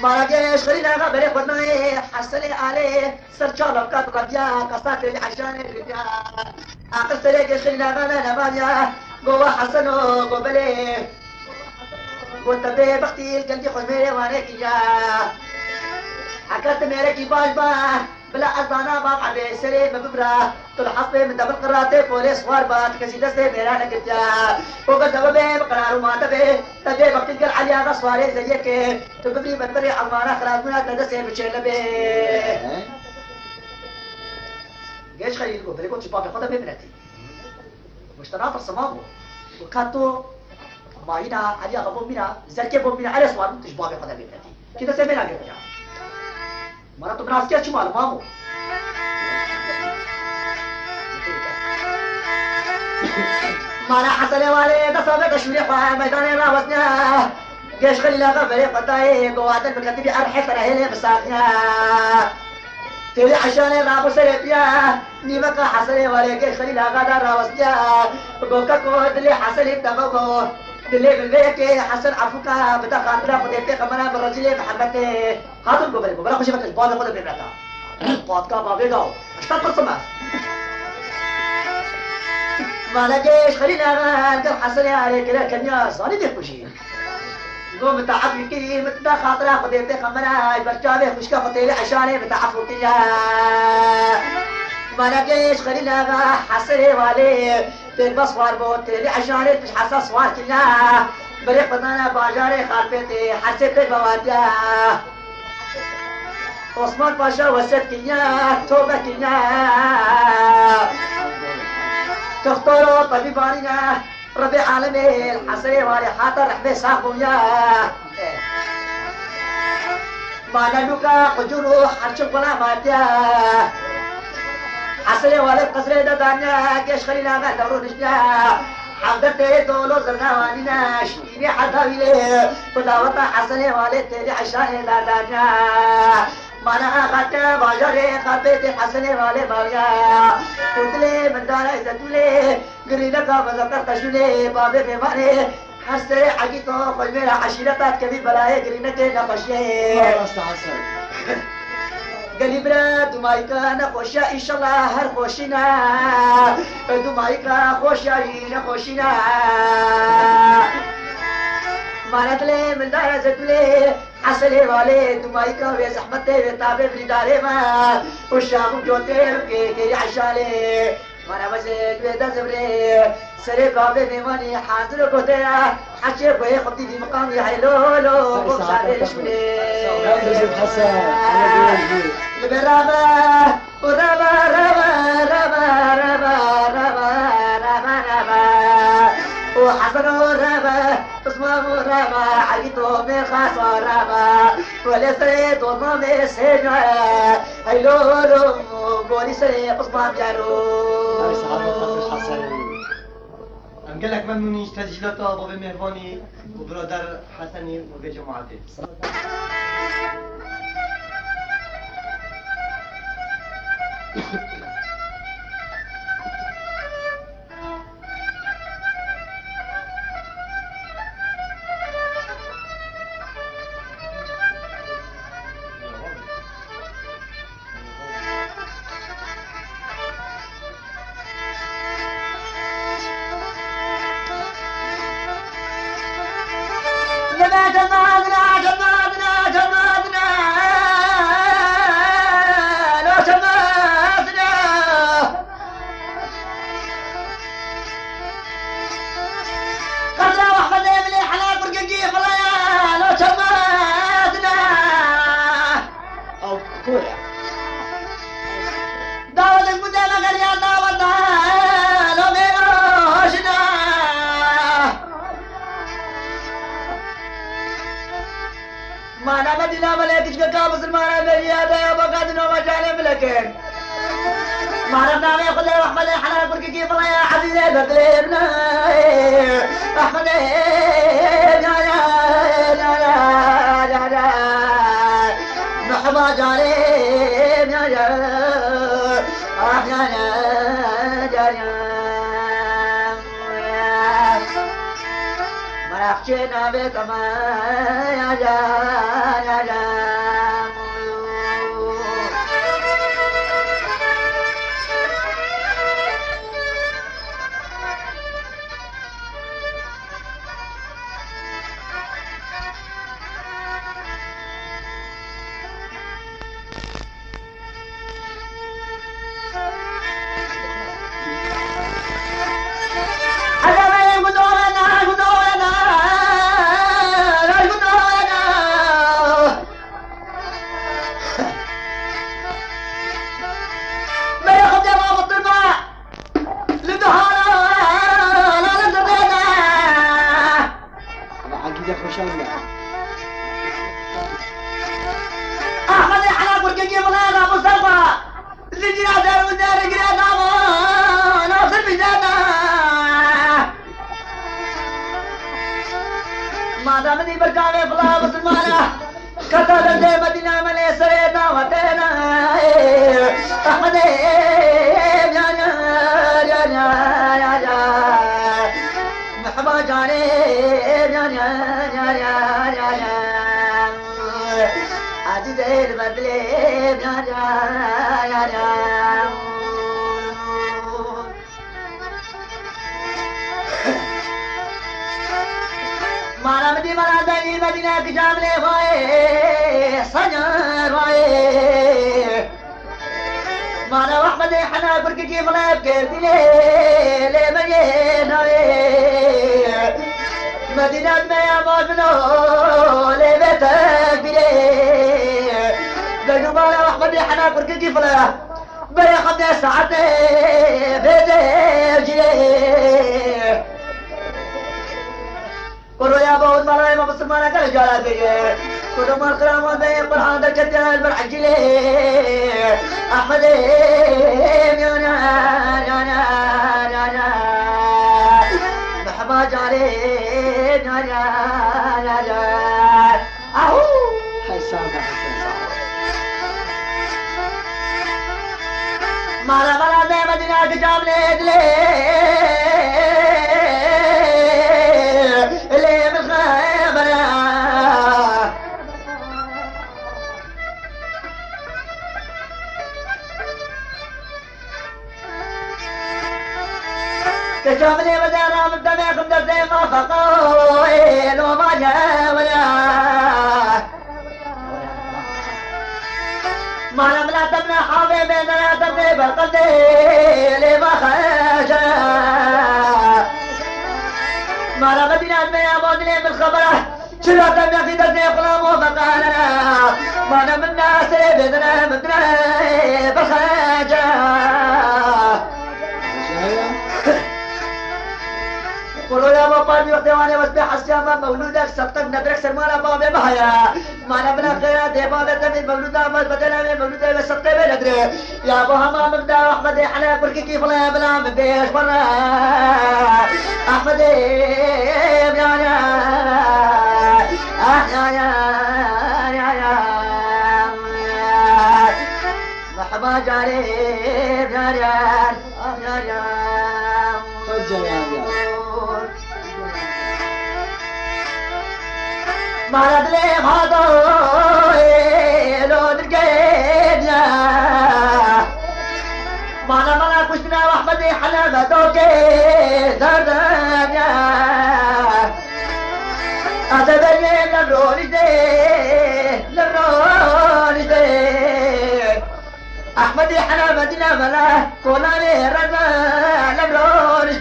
مارا جيش خلي لا بري قطاي حسني عليه سرچالو کا قبيا قصات العشان الرجال عقل سليك خلي لا غنا نبانيا قوة حسن وقبلي گوشت بے بختی گنجی خوش میرے وانے کیا۔ حکرت میرے کی باش با، بلا ازانا باق عبی سرے مببرا تلحق من دبل قراتے پولے سوار بات کسی دستے میرا نگرجا اوگر دببے مقرار ماتبے تبے بختی گل علی آغا سوارے زیے کے۔ تببری منبر عمارہ خلاف منا تدسے بچے جيش خليل يقول بلي كنت باقي خدها بمنتي مش تناطر سماغه وكاتو ما هنا عليها غبون منها زركي بون منها على سوار تشبه بقدر بيتي كده سمينا كده مرة تبراس كيا شمال مامو مانا حسن والي تصابك قوام ميدان راوتنا جيش خلي غفري قطاي قوات المكتبي أرحي فرهيني بساقنا تیرے عشانے رابو سے پیا نیمہ کا حسنے والے کے خلیل آغا دا راوستیا گوکا کو دلی حسن اتبا بلوے کے حسن عفو کا بدا خاطرہ خود ایتے قمرہ برجل محبت خاطر بلے بلا خوشی بکش بعد خود بلے بلاتا قوات کا بابے گاو اشتاق مالا جيش خليل آغا قل حسن عليك لا كنيا صاني دي خوشي قوم تعب يكي متدا خاطرة خديتي خمرة برجالي خشكا فتيلي عشاني بتعفو تيا ما نجيش خليل هذا حسري والي تلبس وار بوت لعشارة تش حساس وار کلا بری كلها بريق بطانا باجارة خالبتي حسيت بواديا عثمان باشا وسط كنيا توبة كنيا تختاروا طبيبانينا ربي عالمي الحسري واري حاطر رحمي صاحبويا مانا لوكا قجرو حرچو بلا ماتيا اصلی والد قصر دا دانیا كيش خلينا ما دورو نشنا تیرے دولو زرنا وانينا شتيني حدا ويلي بداوتا اصلی والد تیرے عشان دا دانیا مانا خط بازار خطے تے حسنے والے بابیا پتلے بندارا زتولے گریلا کا مذکر تشنے بابے بیمارے۔ ہستے حقیقت خوش میرا عشیرتات کبھی بلائے گرینے کے نقشے گلی برا، دمائی کا نخوشی انشاءاللہ ہر خوشینا دمائی کا خوشی نہ خوشینا مانت لے ملدار عزت لے حسلے والے، دمائی کا وے زحمت وے تابے بریدارے ماں خوشیا مجھوتے رکے کے عشالے مانا مزید وے دزبرے سري بابي ميماني حاضر مقامي حيلو لو بوشالي رشمني بجد حسن. وحسن رما اسمه رما عيطو بخاص رما ولسري طول سجع هيلو لو بولي سري انگلک ممنونی تسجیلات باب مهربانی و برادر حسنی و به جماعته ናበጠማ قرآن دكت البرعجلي أحمد يا يا يا يا يا يا محمد علي يا يا يا يا أهو. حسام حسن صح مالا مالا دے مدینہ کے ما ما ولا ما لم لا تبنى حاضي بيننا تبني بالقلبي لما خشى ما لم بدنا الميا مودني بالخبرة شلا تبنى في درسي قلام وفقالنا ما لم الناس بيدنا مدنا بالخشى قولوا يا بابا بيوتي وأنا بس بحسيا مولودك سبتك ندرك سرمانا بابا بهايا ما نبنا خيرا دي بابا تمي مولودا ما بدنا من مولودا بس سبتك بندري يا أبو هما مبدا أحمد حلا بركي كيف لا بلا مديش برا. أحمد يا يا مرحبا جاري يا يا يا أحمد حلا مدينة ملا كوناني رزا للرولي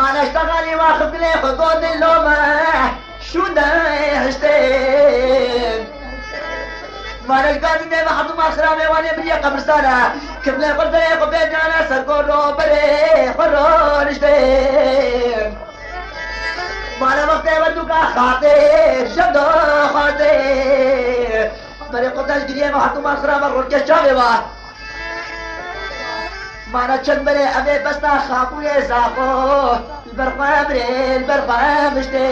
ما نشتغل واخذ لي خطوط اللومة. شو ده هشتين ما نشتغل دي بحط ما خرامي وأنا بلي قبرستانا كم لي قلت لي قبيت أنا سرقون رو بري خرون هشتين ما أنا وقت بدوك خاطر شدو خاطر بري قلت اجري ما حط ما خرامي الرجل شابي مانا چنبري أبي بستا خاكو يا زاقو البرقام ري البرقام اشتي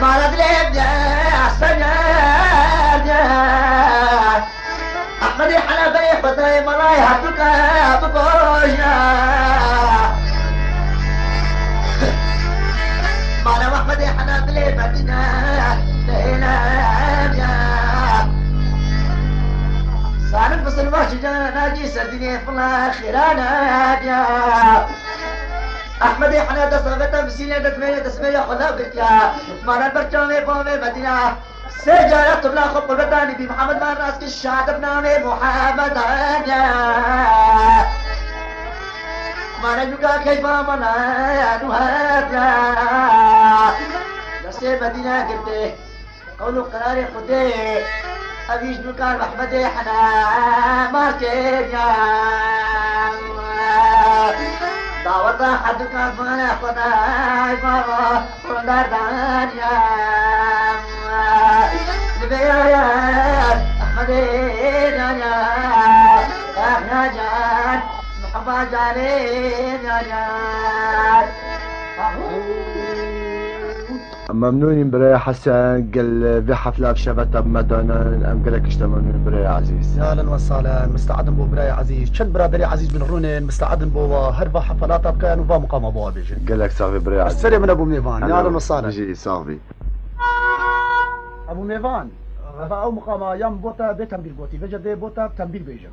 مانا دليب يا أحسن يا أحمد حلا بري خطاي مراي ماجدنا جسدنا فلا الآخرنا يا احمد حنا تصرف تمثيل تسمية تسمية خلافك يا مانا بچوں میں قوم مدینہ سے جانا تبلا خوب قربتا نبی محمد مار اس کی شہادت نام محمد آیا مانا جگا کیفا منا نوہتا رسے مدینہ کرتے قول قرار خدے وجدك محمد حنا ماركيا دعوت حدك فانا خداي بابا خندار دانيا. نبيا احمد دانيا. احنا جان محمد جاني دانيا. ممنونين بري حسن قال في حفلة في شبتة بمدانا أم قال لك ممنون بري عزيز أهلا وسهلا مستعد بو براي عزيز شن برا بري عزيز بن رونين مستعد بو هربا حفلات بكان وبا مقام ابو بيجي قال لك صافي بري عزيز السلام من ابو ميفان أهلا وسهلا بيجي صافي ابو ميفان أو مقام يم بوتا بتنبيل بوتي بجد بوتا تنبيل بيجي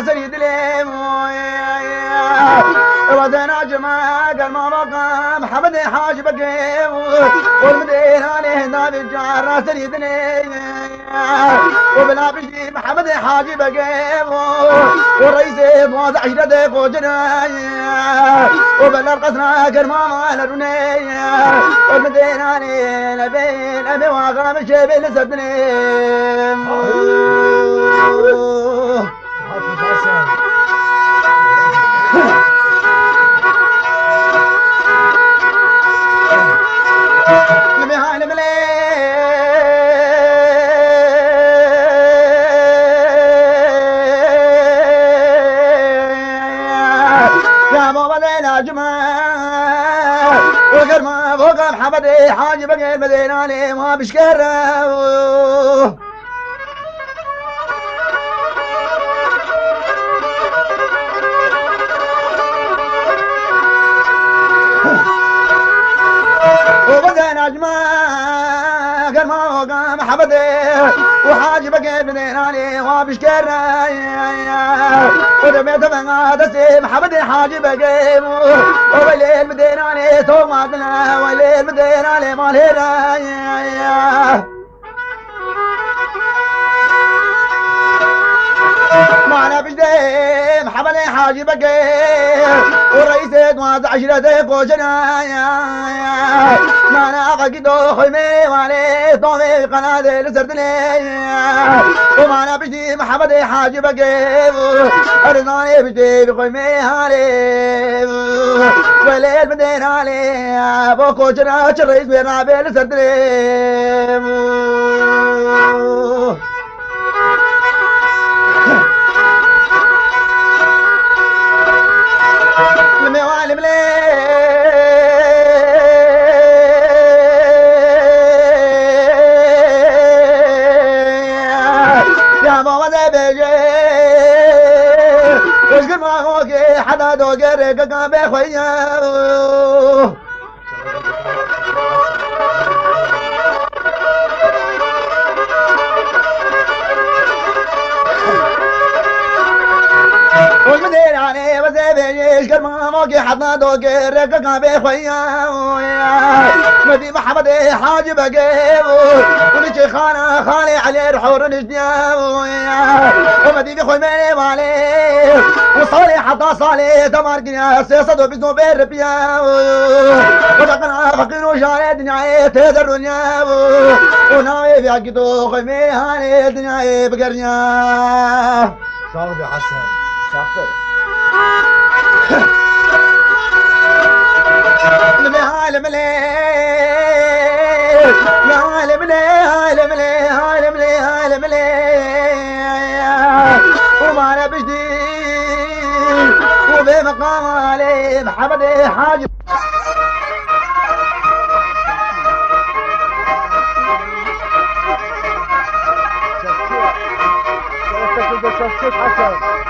راس يدلي ودنا جماعة قال ما موقع محمد حاج بقى والمدين عليه نادي الجار يدلي وبلا بشي محمد حاج بقى ورئيس مواد عشرة فوجنا وبلا القصنا قال ما مالرني والمدين عليه نبين أبي واقع مشي بلسدني جمال وقر ما فوق محمد حاج بقى المدينة عليه ما بشكر وبدأ نجمة قال ما وقع محمد وحاج بقى بدين علي وابش كرا ودميت من هذا محمد حاج بقى وليل بدين علي تو ما دنا وليل بدين علي مال معنا بجدي محمد حاجي بقى ورئيس مواد عشرة قوشنا معنا فقدو خيمي وعلي طومي قناة لسردني ومعنا بجدي محمد حاجي بقى أرضاني بجدي بخيمي علي وليل بدين علي بوكوشنا شريس بينا بلسردني الموالم da do ge re ga ga be khoi ya عليه وزيبيش قال ما موقي حطنا دوقي ريكا كان بيخويا مدي محمد حاج بقي ونجي خانا خالي عليه الحور نجديا ومدي بخوي مالي مالي وصالي حتى صالي تمار قنيا سيصدو بزنو بيربيا ودقنا فقير وشاري دنيا تهدر دنيا وناوي بيعقدو خوي ميهاني دنيا بقرنيا صاحبي حسن. شاطر. [LAUGHS] العالم ليه؟ العالم ليه؟ عالم ليه؟ عالم ليه؟ عالم ليه؟ بجديد وبمقام عليه محمد حاج. شفت حسن